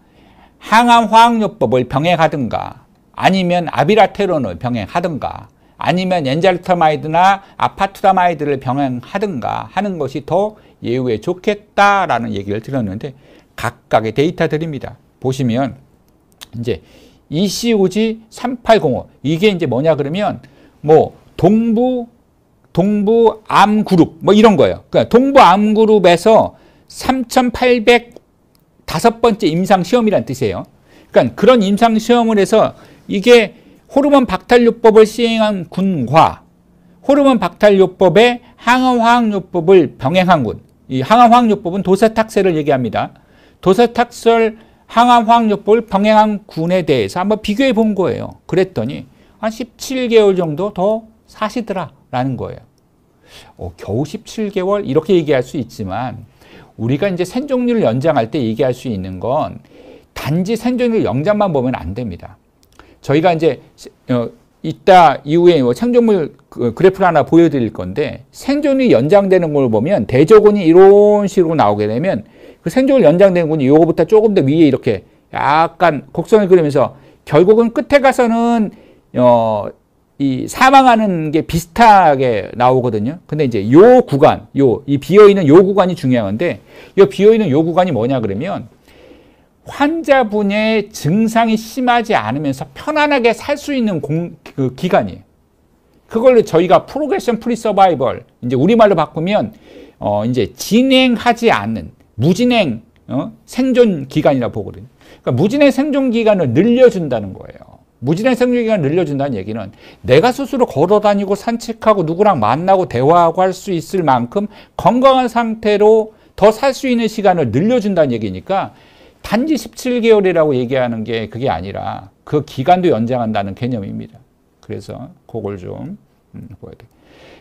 항암 화학요법을 병행하든가 아니면 아비라테론을 병행하든가 아니면 엔잘루타마이드나 아팔루타마이드를 병행하든가 하는 것이 더 예후에 좋겠다라는 얘기를 드렸는데 각각의 데이터들입니다. 보시면 이제 ECOG 3805 이게 이제 뭐냐 그러면 뭐 동부 동부 암 그룹 뭐 이런 거예요. 그러니까 동부 암 그룹에서 3,800 다섯 번째 임상 시험이란 뜻이에요. 그러니까 그런 임상 시험을 해서 이게 호르몬 박탈요법을 시행한 군과 호르몬 박탈요법의 항암화학요법을 병행한 군. 이 항암화학요법은 도세탁세를 얘기합니다. 도세탁설 항암 화학요법을 병행한 군에 대해서 한번 비교해 본 거예요. 그랬더니 한 17개월 정도 더 사시더라라는 거예요. 어, 겨우 17개월 이렇게 얘기할 수 있지만 우리가 이제 생존율을 연장할 때 얘기할 수 있는 건 단지 생존율 연장만 보면 안 됩니다. 저희가 이제 어, 이따 이후에 뭐 생존물 그 그래프를 하나 보여드릴 건데 생존이 연장되는 걸 보면 대조군이 이런 식으로 나오게 되면 그 생존을 연장되는 군이 요거부터 조금 더 위에 이렇게 약간 곡선을 그리면서 결국은 끝에 가서는 어, 이 사망하는 게 비슷하게 나오거든요. 근데 이제 요 구간, 요, 이 비어 있는 요 구간이 중요한데, 요 비어 있는 요 구간이 뭐냐 그러면, 환자분의 증상이 심하지 않으면서 편안하게 살 수 있는 공, 그 기간이에요. 그걸 저희가 progression free survival, 이제 우리말로 바꾸면, 어, 이제 진행하지 않는, 무진행, 어? 생존 기간이라 보거든요. 그러니까 무진행 생존 기간을 늘려준다는 거예요. 무진행 생존 기간을 늘려준다는 얘기는 내가 스스로 걸어 다니고 산책하고 누구랑 만나고 대화하고 할 수 있을 만큼 건강한 상태로 더 살 수 있는 시간을 늘려준다는 얘기니까 단지 17개월이라고 얘기하는 게 그게 아니라 그 기간도 연장한다는 개념입니다. 그래서 그걸 좀 음, 보야 돼.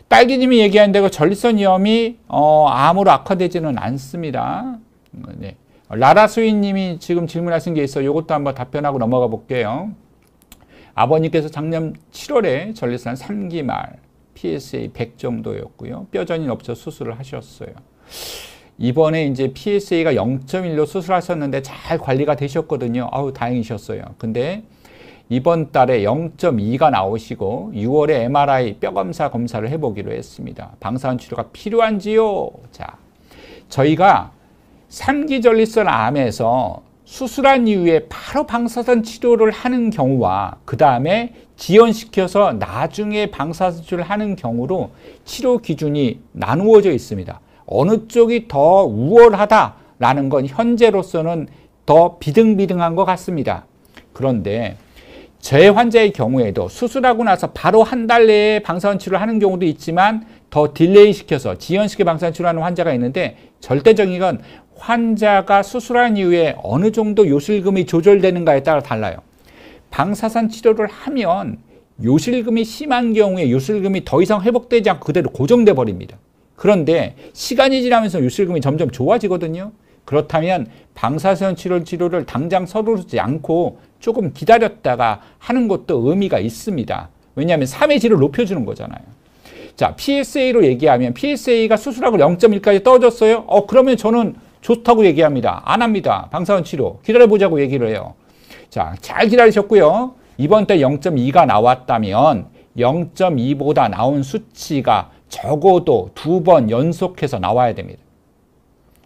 딸기님이 얘기한 대로 전립선 위험이 어, 암으로 악화되지는 않습니다. 네. 라라수인님이 지금 질문하신 게 있어. 이것도 한번 답변하고 넘어가 볼게요. 아버님께서 작년 7월에 전립선 3기 말 PSA 100 정도였고요. 뼈전이 없어 수술을 하셨어요. 이번에 이제 PSA가 0.1로 수술하셨는데 잘 관리가 되셨거든요. 아우 다행이셨어요. 근데 이번 달에 0.2가 나오시고 6월에 MRI 뼈 검사 검사를 해보기로 했습니다. 방사선 치료가 필요한지요? 자, 저희가 3기 전립선 암에서 수술한 이후에 바로 방사선 치료를 하는 경우와 그 다음에 지연시켜서 나중에 방사선 치료를 하는 경우로 치료 기준이 나누어져 있습니다. 어느 쪽이 더 우월하다라는 건 현재로서는 더 비등비등한 것 같습니다. 그런데 제 환자의 경우에도 수술하고 나서 바로 한 달 내에 방사선 치료를 하는 경우도 있지만 더 delay 시켜서 지연시켜 방사선 치료하는 환자가 있는데 절대적인 건 환자가 수술한 이후에 어느 정도 요실금이 조절되는가에 따라 달라요. 방사선 치료를 하면 요실금이 심한 경우에 요실금이 더 이상 회복되지 않고 그대로 고정돼 버립니다. 그런데 시간이 지나면서 요실금이 점점 좋아지거든요. 그렇다면 방사선 치료 치료를 당장 서두르지 않고 조금 기다렸다가 하는 것도 의미가 있습니다. 왜냐하면 3회 질을 높여주는 거잖아요. 자, PSA로 얘기하면 PSA가 수술하고 0.1까지 떨어졌어요. 어, 그러면 저는 좋다고 얘기합니다. 안 합니다. 방사선 치료. 기다려보자고 얘기를 해요. 자, 잘 기다리셨고요. 이번 때 0.2가 나왔다면 0.2보다 나온 수치가 적어도 두 번 연속해서 나와야 됩니다.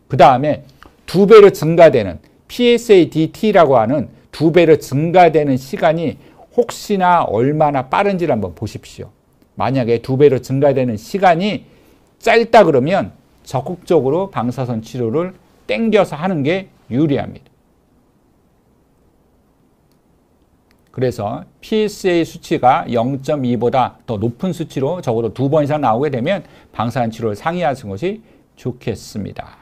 그 다음에 두 배로 증가되는 PSADT라고 하는 두 배로 증가되는 시간이 혹시나 얼마나 빠른지를 한번 보십시오. 만약에 두 배로 증가되는 시간이 짧다 그러면 적극적으로 방사선 치료를 땡겨서 하는 게 유리합니다. 그래서 PSA 수치가 0.2보다 더 높은 수치로 적어도 두 번 이상 나오게 되면 방사선 치료를 상의하는 것이 좋겠습니다.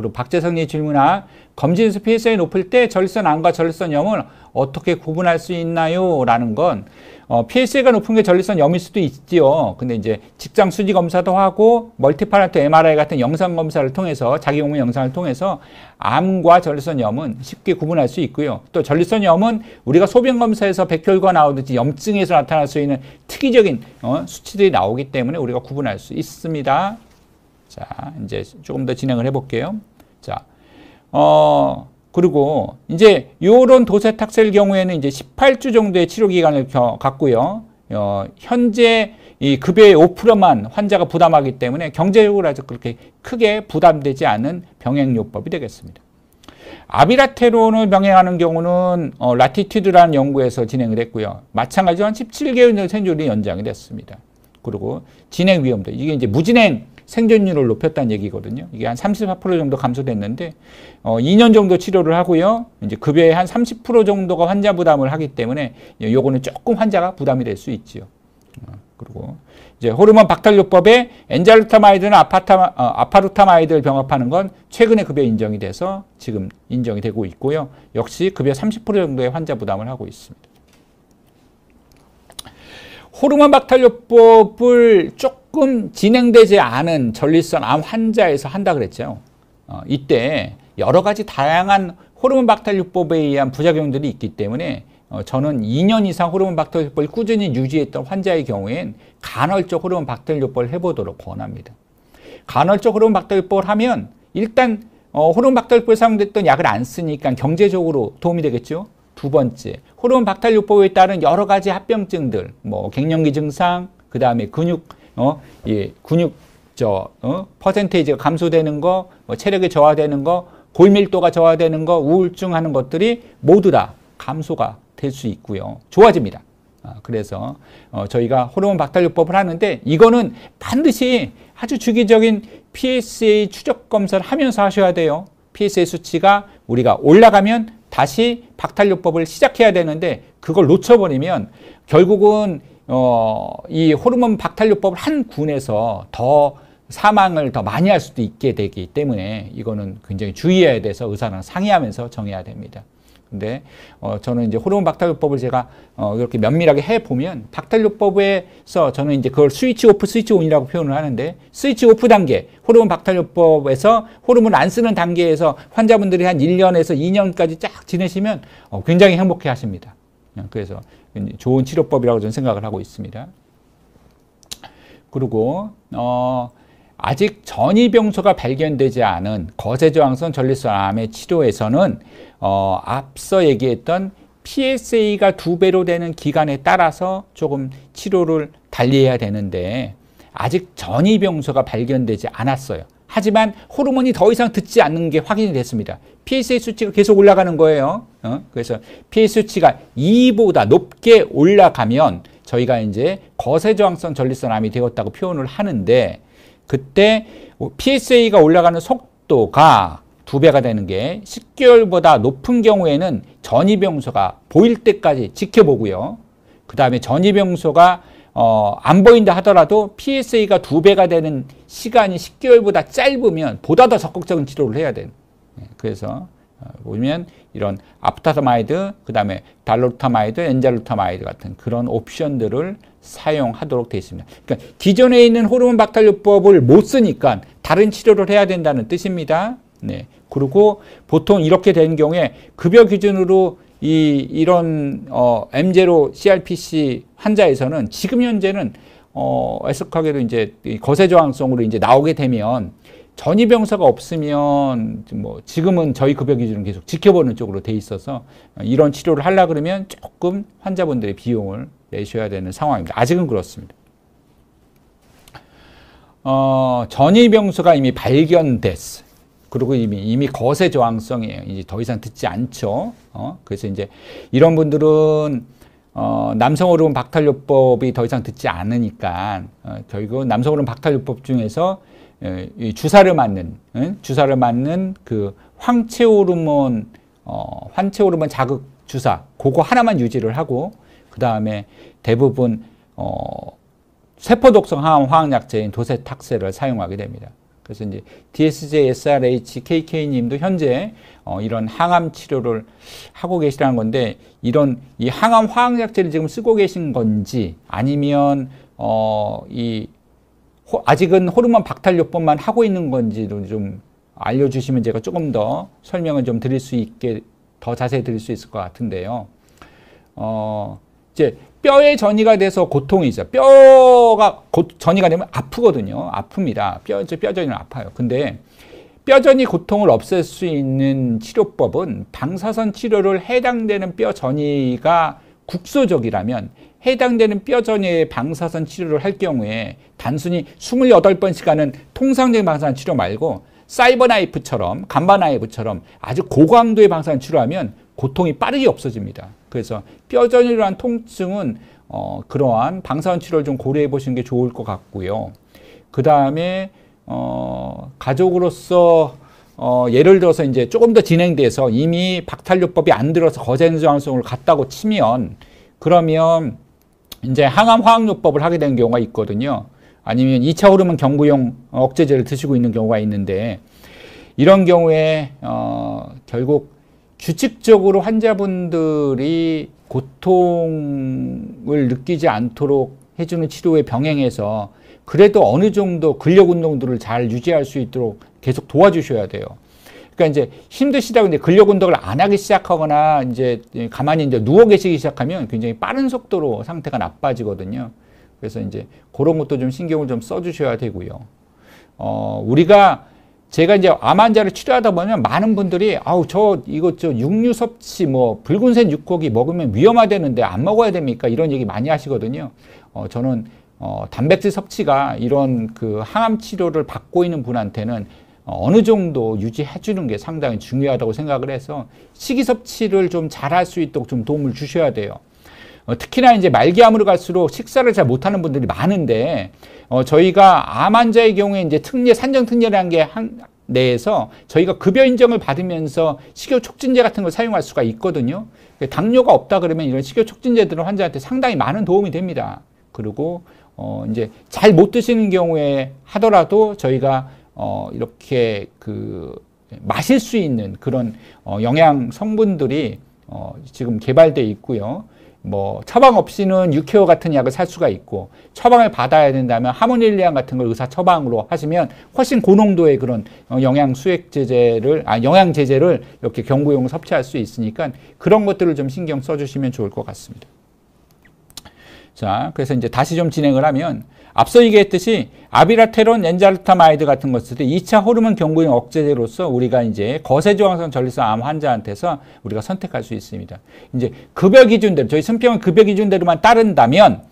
그리고 박재성님 질문하 검진에서 PSA 높을 때 전립선 암과 전립선 염을 어떻게 구분할 수 있나요? 라는 건 어, PSA가 높은 게 전립선 염일 수도 있지요. 근데 이제 직장 수지 검사도 하고 멀티파라트 MRI 같은 영상 검사를 통해서 자기 공무 영상을 통해서 암과 전립선 염은 쉽게 구분할 수 있고요. 또 전립선 염은 우리가 소변 검사에서 백혈과 나오듯이 염증에서 나타날 수 있는 특이적인 어, 수치들이 나오기 때문에 우리가 구분할 수 있습니다. 자, 이제 조금 더 진행을 해볼게요. 자, 어, 그리고 이제 요런 도세탁셀 경우에는 이제 18주 정도의 치료 기간을 갖고요. 어, 현재 이 급여의 5%만 환자가 부담하기 때문에 경제적으로 아주 그렇게 크게 부담되지 않은 병행요법이 되겠습니다. 아비라테론을 병행하는 경우는 어, 라티튜드라는 연구에서 진행을 했고요. 마찬가지로 한 17개월 생존이 연장이 됐습니다. 그리고 진행 위험도 이게 이제 무진행 생존율을 높였다는 얘기거든요. 이게 한 34% 정도 감소됐는데 어, 2년 정도 치료를 하고요. 이제 급여의 한 30% 정도가 환자 부담을 하기 때문에 요거는 조금 환자가 부담이 될 수 있지요. 어, 그리고 이제 호르몬 박탈요법에 엔잘루타마이드나 아파타, 어, 아팔루타마이드를 병합하는 건 최근에 급여 인정이 돼서 지금 인정이 되고 있고요. 역시 급여 30% 정도의 환자 부담을 하고 있습니다. 호르몬 박탈요법을 조금 진행되지 않은 전립선 암 환자에서 한다 그랬죠. 어, 이때 여러 가지 다양한 호르몬 박탈요법에 의한 부작용들이 있기 때문에 어, 저는 2년 이상 호르몬 박탈요법을 꾸준히 유지했던 환자의 경우엔 간헐적 호르몬 박탈요법을 해보도록 권합니다. 간헐적 호르몬 박탈요법을 하면 일단 어, 호르몬 박탈요법에 사용됐던 약을 안 쓰니까 경제적으로 도움이 되겠죠. 두 번째, 호르몬 박탈요법에 따른 여러 가지 합병증들, 뭐 갱년기 증상, 그 다음에 근육, 어, 예, 근육 저 어, 퍼센테이지가 감소되는 거, 뭐 체력이 저하되는 거, 골밀도가 저하되는 거, 우울증 하는 것들이 모두 다 감소가 될 수 있고요. 좋아집니다. 아, 그래서 어, 저희가 호르몬 박탈요법을 하는데 이거는 반드시 아주 주기적인 PSA 추적 검사를 하면서 하셔야 돼요. PSA 수치가 우리가 올라가면 다시 박탈요법을 시작해야 되는데 그걸 놓쳐버리면 결국은 어, 이 호르몬 박탈요법을 한 군에서 더 사망을 더 많이 할 수도 있게 되기 때문에 이거는 굉장히 주의해야 돼서 의사랑 상의하면서 정해야 됩니다. 근데 어, 저는 이제 호르몬 박탈요법을 제가 어, 이렇게 면밀하게 해 보면 박탈요법에서 저는 이제 그걸 스위치 오프, 스위치 온이라고 표현을 하는데 스위치 오프 단계 호르몬 박탈요법에서 호르몬 안 쓰는 단계에서 환자분들이 한 1년에서 2년까지 쫙 지내시면 어, 굉장히 행복해 하십니다. 그래서 좋은 치료법이라고 저는 생각을 하고 있습니다. 그리고 어, 아직 전이병소가 발견되지 않은 거세저항성 전립선 암의 치료에서는 어, 앞서 얘기했던 PSA가 두 배로 되는 기간에 따라서 조금 치료를 달리해야 되는데 아직 전이병소가 발견되지 않았어요. 하지만 호르몬이 더 이상 듣지 않는 게 확인이 됐습니다. PSA 수치가 계속 올라가는 거예요. 어? 그래서 PSA 수치가 2보다 높게 올라가면 저희가 이제 거세저항성 전립선 암이 되었다고 표현을 하는데 그때 PSA가 올라가는 속도가 두 배가 되는 게 10개월보다 높은 경우에는 전이병소가 보일 때까지 지켜보고요. 그 다음에 전이병소가 어, 안 보인다 하더라도 PSA가 두 배가 되는 시간이 10개월보다 짧으면 보다 더 적극적인 치료를 해야 돼요. 네, 그래서 어, 보면 이런 아팔루타마이드, 그 다음에 다롤루타마이드, 엔잘루타마이드 같은 그런 옵션들을 사용하도록 되어 있습니다. 그러니까 기존에 있는 호르몬 박탈요법을 못 쓰니까 다른 치료를 해야 된다는 뜻입니다. 네. 그리고 보통 이렇게 된 경우에 급여 기준으로 이 이런 어 M0 CRPC 환자에서는 지금 현재는 어 애석하게도 이제 거세 저항성으로 이제 나오게 되면 전이병사가 없으면 뭐 지금은 저희 급여 기준은 계속 지켜보는 쪽으로 돼 있어서 이런 치료를 하려 그러면 조금 환자분들의 비용을 내셔야 되는 상황입니다. 아직은 그렇습니다. 어, 전이병수가 이미 발견됐어. 그리고 이미 이미 거세 저항성이에요. 이제 더 이상 듣지 않죠. 어? 그래서 이제 이런 분들은 어, 남성 호르몬 박탈요법이 더 이상 듣지 않으니까 어, 결국 남성 호르몬 박탈요법 중에서 어, 이 주사를 맞는 응? 주사를 맞는 그 황체 호르몬 어, 환체 호르몬 자극 주사 그거 하나만 유지를 하고 다음에 대부분 어, 세포 독성 항암 화학약제인 도세탁세를 사용하게 됩니다. 그래서 이제 DSJ, SRH, KK님도 현재 어, 이런 항암 치료를 하고 계시다는 건데 이런 이 항암 화학약제를 지금 쓰고 계신 건지 아니면 어, 이 호, 아직은 호르몬 박탈요법만 하고 있는 건지도 좀 알려주시면 제가 조금 더 설명을 좀 드릴 수 있게 더 자세히 드릴 수 있을 것 같은데요. 어, 이제 뼈에 전이가 돼서 고통이죠. 뼈가 고, 전이가 되면 아프거든요. 아픕니다. 뼈, 뼈 전이는 아파요. 근데 뼈전이 고통을 없앨 수 있는 치료법은 방사선 치료를 해당되는 뼈 전이가 국소적이라면 해당되는 뼈 전이의 방사선 치료를 할 경우에 단순히 28번씩 하는 통상적인 방사선 치료 말고 사이버 나이프처럼 간바 나이프처럼 아주 고강도의 방사선 치료하면 고통이 빠르게 없어집니다. 그래서 뼈전이라는 통증은 어, 그러한 방사선 치료를 좀 고려해 보시는 게 좋을 것 같고요. 그 다음에 어, 가족으로서 어, 예를 들어서 이제 조금 더 진행돼서 이미 박탈요법이 안 들어서 거센 저항성을 갔다고 치면 그러면 이제 항암 화학요법을 하게 되는 경우가 있거든요. 아니면 2차 호르몬 경구용 억제제를 드시고 있는 경우가 있는데 이런 경우에 어, 결국 규칙적으로 환자분들이 고통을 느끼지 않도록 해주는 치료에 병행해서 그래도 어느 정도 근력 운동들을 잘 유지할 수 있도록 계속 도와주셔야 돼요. 그러니까 이제 힘드시다고 이제 근력 운동을 안 하기 시작하거나 이제 가만히 이제 누워 계시기 시작하면 굉장히 빠른 속도로 상태가 나빠지거든요. 그래서 이제 그런 것도 좀 신경을 좀 써주셔야 되고요. 어, 우리가 제가 이제 암 환자를 치료하다 보면 많은 분들이 아우 저 이거 저 육류 섭취 뭐 붉은색 육고기 먹으면 위험하다는데 안 먹어야 됩니까? 이런 얘기 많이 하시거든요. 어, 저는 어, 단백질 섭취가 이런 그 항암 치료를 받고 있는 분한테는 어느 정도 유지해 주는 게 상당히 중요하다고 생각을 해서 식이 섭취를 좀 잘할 수 있도록 좀 도움을 주셔야 돼요. 어, 특히나 이제 말기암으로 갈수록 식사를 잘 못하는 분들이 많은데 어, 저희가 암 환자의 경우에 이제 특례 산정 특례라는 게 한, 내에서 저희가 급여 인정을 받으면서 식욕 촉진제 같은 걸 사용할 수가 있거든요. 당뇨가 없다 그러면 이런 식욕 촉진제들은 환자한테 상당히 많은 도움이 됩니다. 그리고 어 이제 잘 못 드시는 경우에 하더라도 저희가 어 이렇게 그 마실 수 있는 그런 어 영양 성분들이 어 지금 개발돼 있고요. 뭐 처방 없이는 6개월 같은 약을 살 수가 있고 처방을 받아야 된다면 하모닐리안 같은 걸 의사 처방으로 하시면 훨씬 고농도의 그런 어, 영양 수액 제제를 아 영양 제제를 이렇게 경구용 섭취할 수 있으니까 그런 것들을 좀 신경 써주시면 좋을 것 같습니다. 자, 그래서 이제 다시 좀 진행을 하면 앞서 얘기했듯이 아비라테론, 엔잘루타마이드 같은 것을 2차 호르몬 경구용 억제제로서 우리가 이제 거세조항성 전립선 암 환자한테서 우리가 선택할 수 있습니다. 이제 급여 기준대로 저희 선평은 급여 기준대로만 따른다면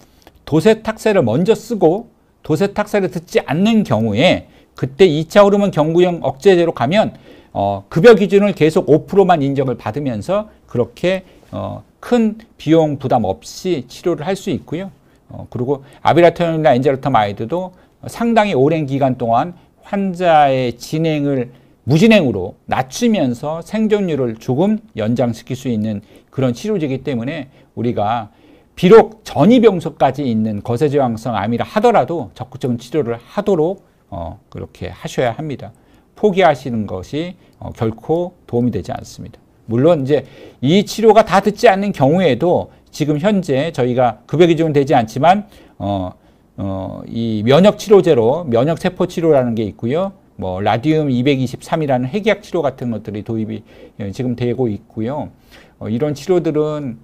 도세탁셀을 먼저 쓰고 도세탁셀을 듣지 않는 경우에 그때 2차 호르몬 경구용 억제제로 가면 어, 급여 기준을 계속 5%만 인정을 받으면서 그렇게 어, 큰 비용 부담 없이 치료를 할 수 있고요. 어, 그리고 아비라토론이나 엔젤로타마이드도 상당히 오랜 기간 동안 환자의 진행을 무진행으로 낮추면서 생존율을 조금 연장시킬 수 있는 그런 치료제이기 때문에 우리가 비록 전이병소까지 있는 거세저항성 암이라 하더라도 적극적인 치료를 하도록 어, 그렇게 하셔야 합니다. 포기하시는 것이 어, 결코 도움이 되지 않습니다. 물론 이제 이 치료가 다 듣지 않는 경우에도 지금 현재 저희가 급여 기준은 되지 않지만 어, 어, 이 면역 치료제로 면역 세포 치료라는 게 있고요. 뭐 라디움 223이라는 핵약 치료 같은 것들이 도입이 예, 지금 되고 있고요. 어, 이런 치료들은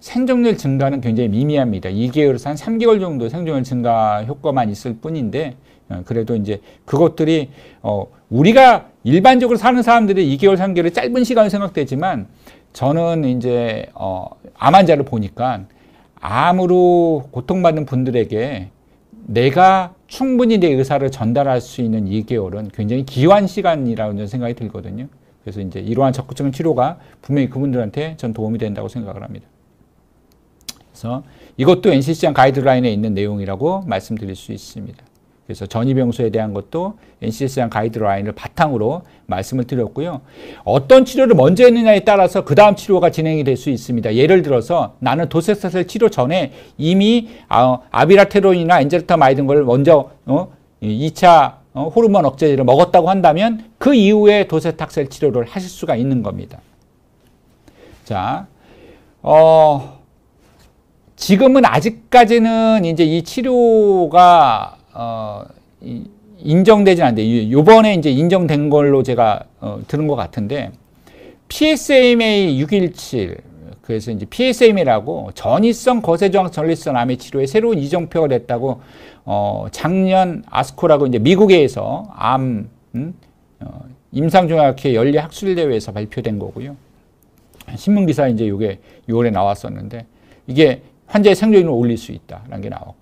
생존율 증가는 굉장히 미미합니다. 2개월에서 한 3개월 정도 생존율 증가 효과만 있을 뿐인데 어, 그래도 이제 그것들이 어, 우리가 일반적으로 사는 사람들이 2개월, 3개월의 짧은 시간을 생각되지만 저는 이제 어, 암 환자를 보니까 암으로 고통받는 분들에게 내가 충분히 내 의사를 전달할 수 있는 2개월은 굉장히 귀한 시간이라는 생각이 들거든요. 그래서 이제 이러한 적극적인 치료가 분명히 그분들한테 전 도움이 된다고 생각을 합니다. 그래서 이것도 NCC장 가이드라인에 있는 내용이라고 말씀드릴 수 있습니다. 그래서 전이병소에 대한 것도 NCS랑 가이드라인을 바탕으로 말씀을 드렸고요. 어떤 치료를 먼저 했느냐에 따라서 그 다음 치료가 진행이 될 수 있습니다. 예를 들어서 나는 도색사슬 치료 전에 이미 아, 아비라테론이나 엔젤타마이든 걸 먼저 어, 2차 어, 호르몬 억제제를 먹었다고 한다면 그 이후에 도세탁셀 치료를 하실 수가 있는 겁니다. 자, 어, 지금은 아직까지는 이제 이 치료가 어, 이, 인정되진 않는데 요번에 이제 인정된 걸로 제가 어, 들은 것 같은데 PSMA 617 그래서 이제 PSM이라고 전이성 거세저항 전립선 암의 치료에 새로운 이정표가 됐다고 어, 작년 아스코라고 이제 미국에서 암 음? 어, 임상종합회 연례 학술 대회에서 발표된 거고요. 신문 기사 이제 이게 6월에 나왔었는데 이게 환자의 생존율을 올릴 수 있다라는 게 나왔고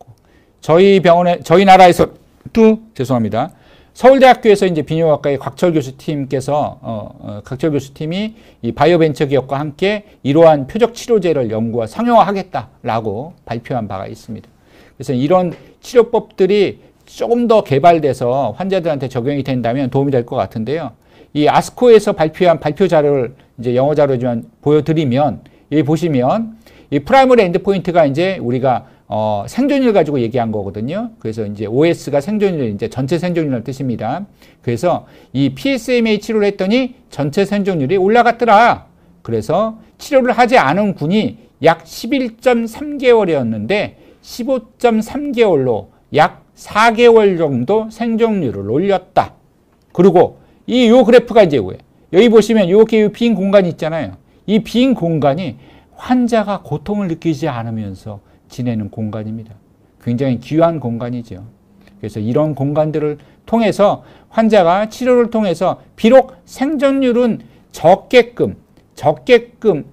저희 병원에 저희 나라에서도 죄송합니다. 서울대학교에서 이제 비뇨학과의 곽철 교수 팀께서 어, 어, 곽철 교수 팀이 이 바이오벤처 기업과 함께 이러한 표적 치료제를 연구와 상용화하겠다라고 발표한 바가 있습니다. 그래서 이런 치료법들이 조금 더 개발돼서 환자들한테 적용이 된다면 도움이 될 것 같은데요. 이 ASCO에서 발표한 발표 자료를 이제 영어 자료지만 보여드리면 여기 보시면 이 primary endpoint가 이제 우리가 어, 생존율 가지고 얘기한 거거든요. 그래서 이제 OS가 생존율, 이제 전체 생존율을 뜻입니다. 그래서 이 PSMA 치료를 했더니 전체 생존율이 올라갔더라. 그래서 치료를 하지 않은 군이 약 11.3개월이었는데 15.3개월로 약 4개월 정도 생존율을 올렸다. 그리고 이 요 그래프가 이제 뭐예요? 여기 보시면 이렇게 빈 공간이 있잖아요. 이 빈 공간이 환자가 고통을 느끼지 않으면서 지내는 공간입니다. 굉장히 귀한 공간이죠. 그래서 이런 공간들을 통해서 환자가 치료를 통해서 비록 생존율은 적게끔 적게끔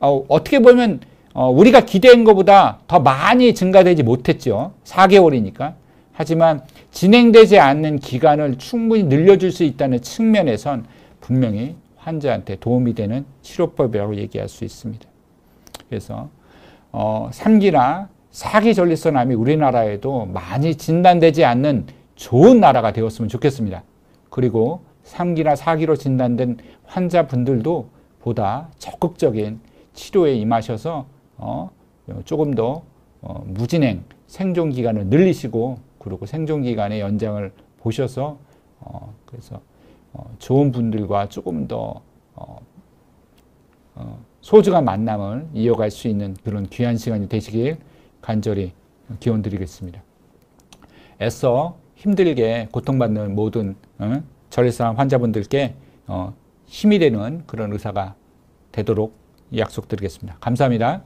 어, 떻게 보면 어, 우리가 기대한 것보다 더 많이 증가되지 못했죠. 4개월이니까. 하지만 진행되지 않는 기간을 충분히 늘려줄 수 있다는 측면에선 분명히 환자한테 도움이 되는 치료법이라고 얘기할 수 있습니다. 그래서 어, 3기나 4기 전립선암이 우리나라에도 많이 진단되지 않는 좋은 나라가 되었으면 좋겠습니다. 그리고 3기나 4기로 진단된 환자분들도 보다 적극적인 치료에 임하셔서 어, 조금 더 어, 무진행 생존 기간을 늘리시고 그리고 생존 기간의 연장을 보셔서 어, 그래서 어, 좋은 분들과 조금 더 어, 어, 소중한 만남을 이어갈 수 있는 그런 귀한 시간이 되시길 간절히 기원 드리겠습니다. 애써 힘들게 고통받는 모든 어, 전립선 환자분들께 어, 힘이 되는 그런 의사가 되도록 약속드리겠습니다. 감사합니다.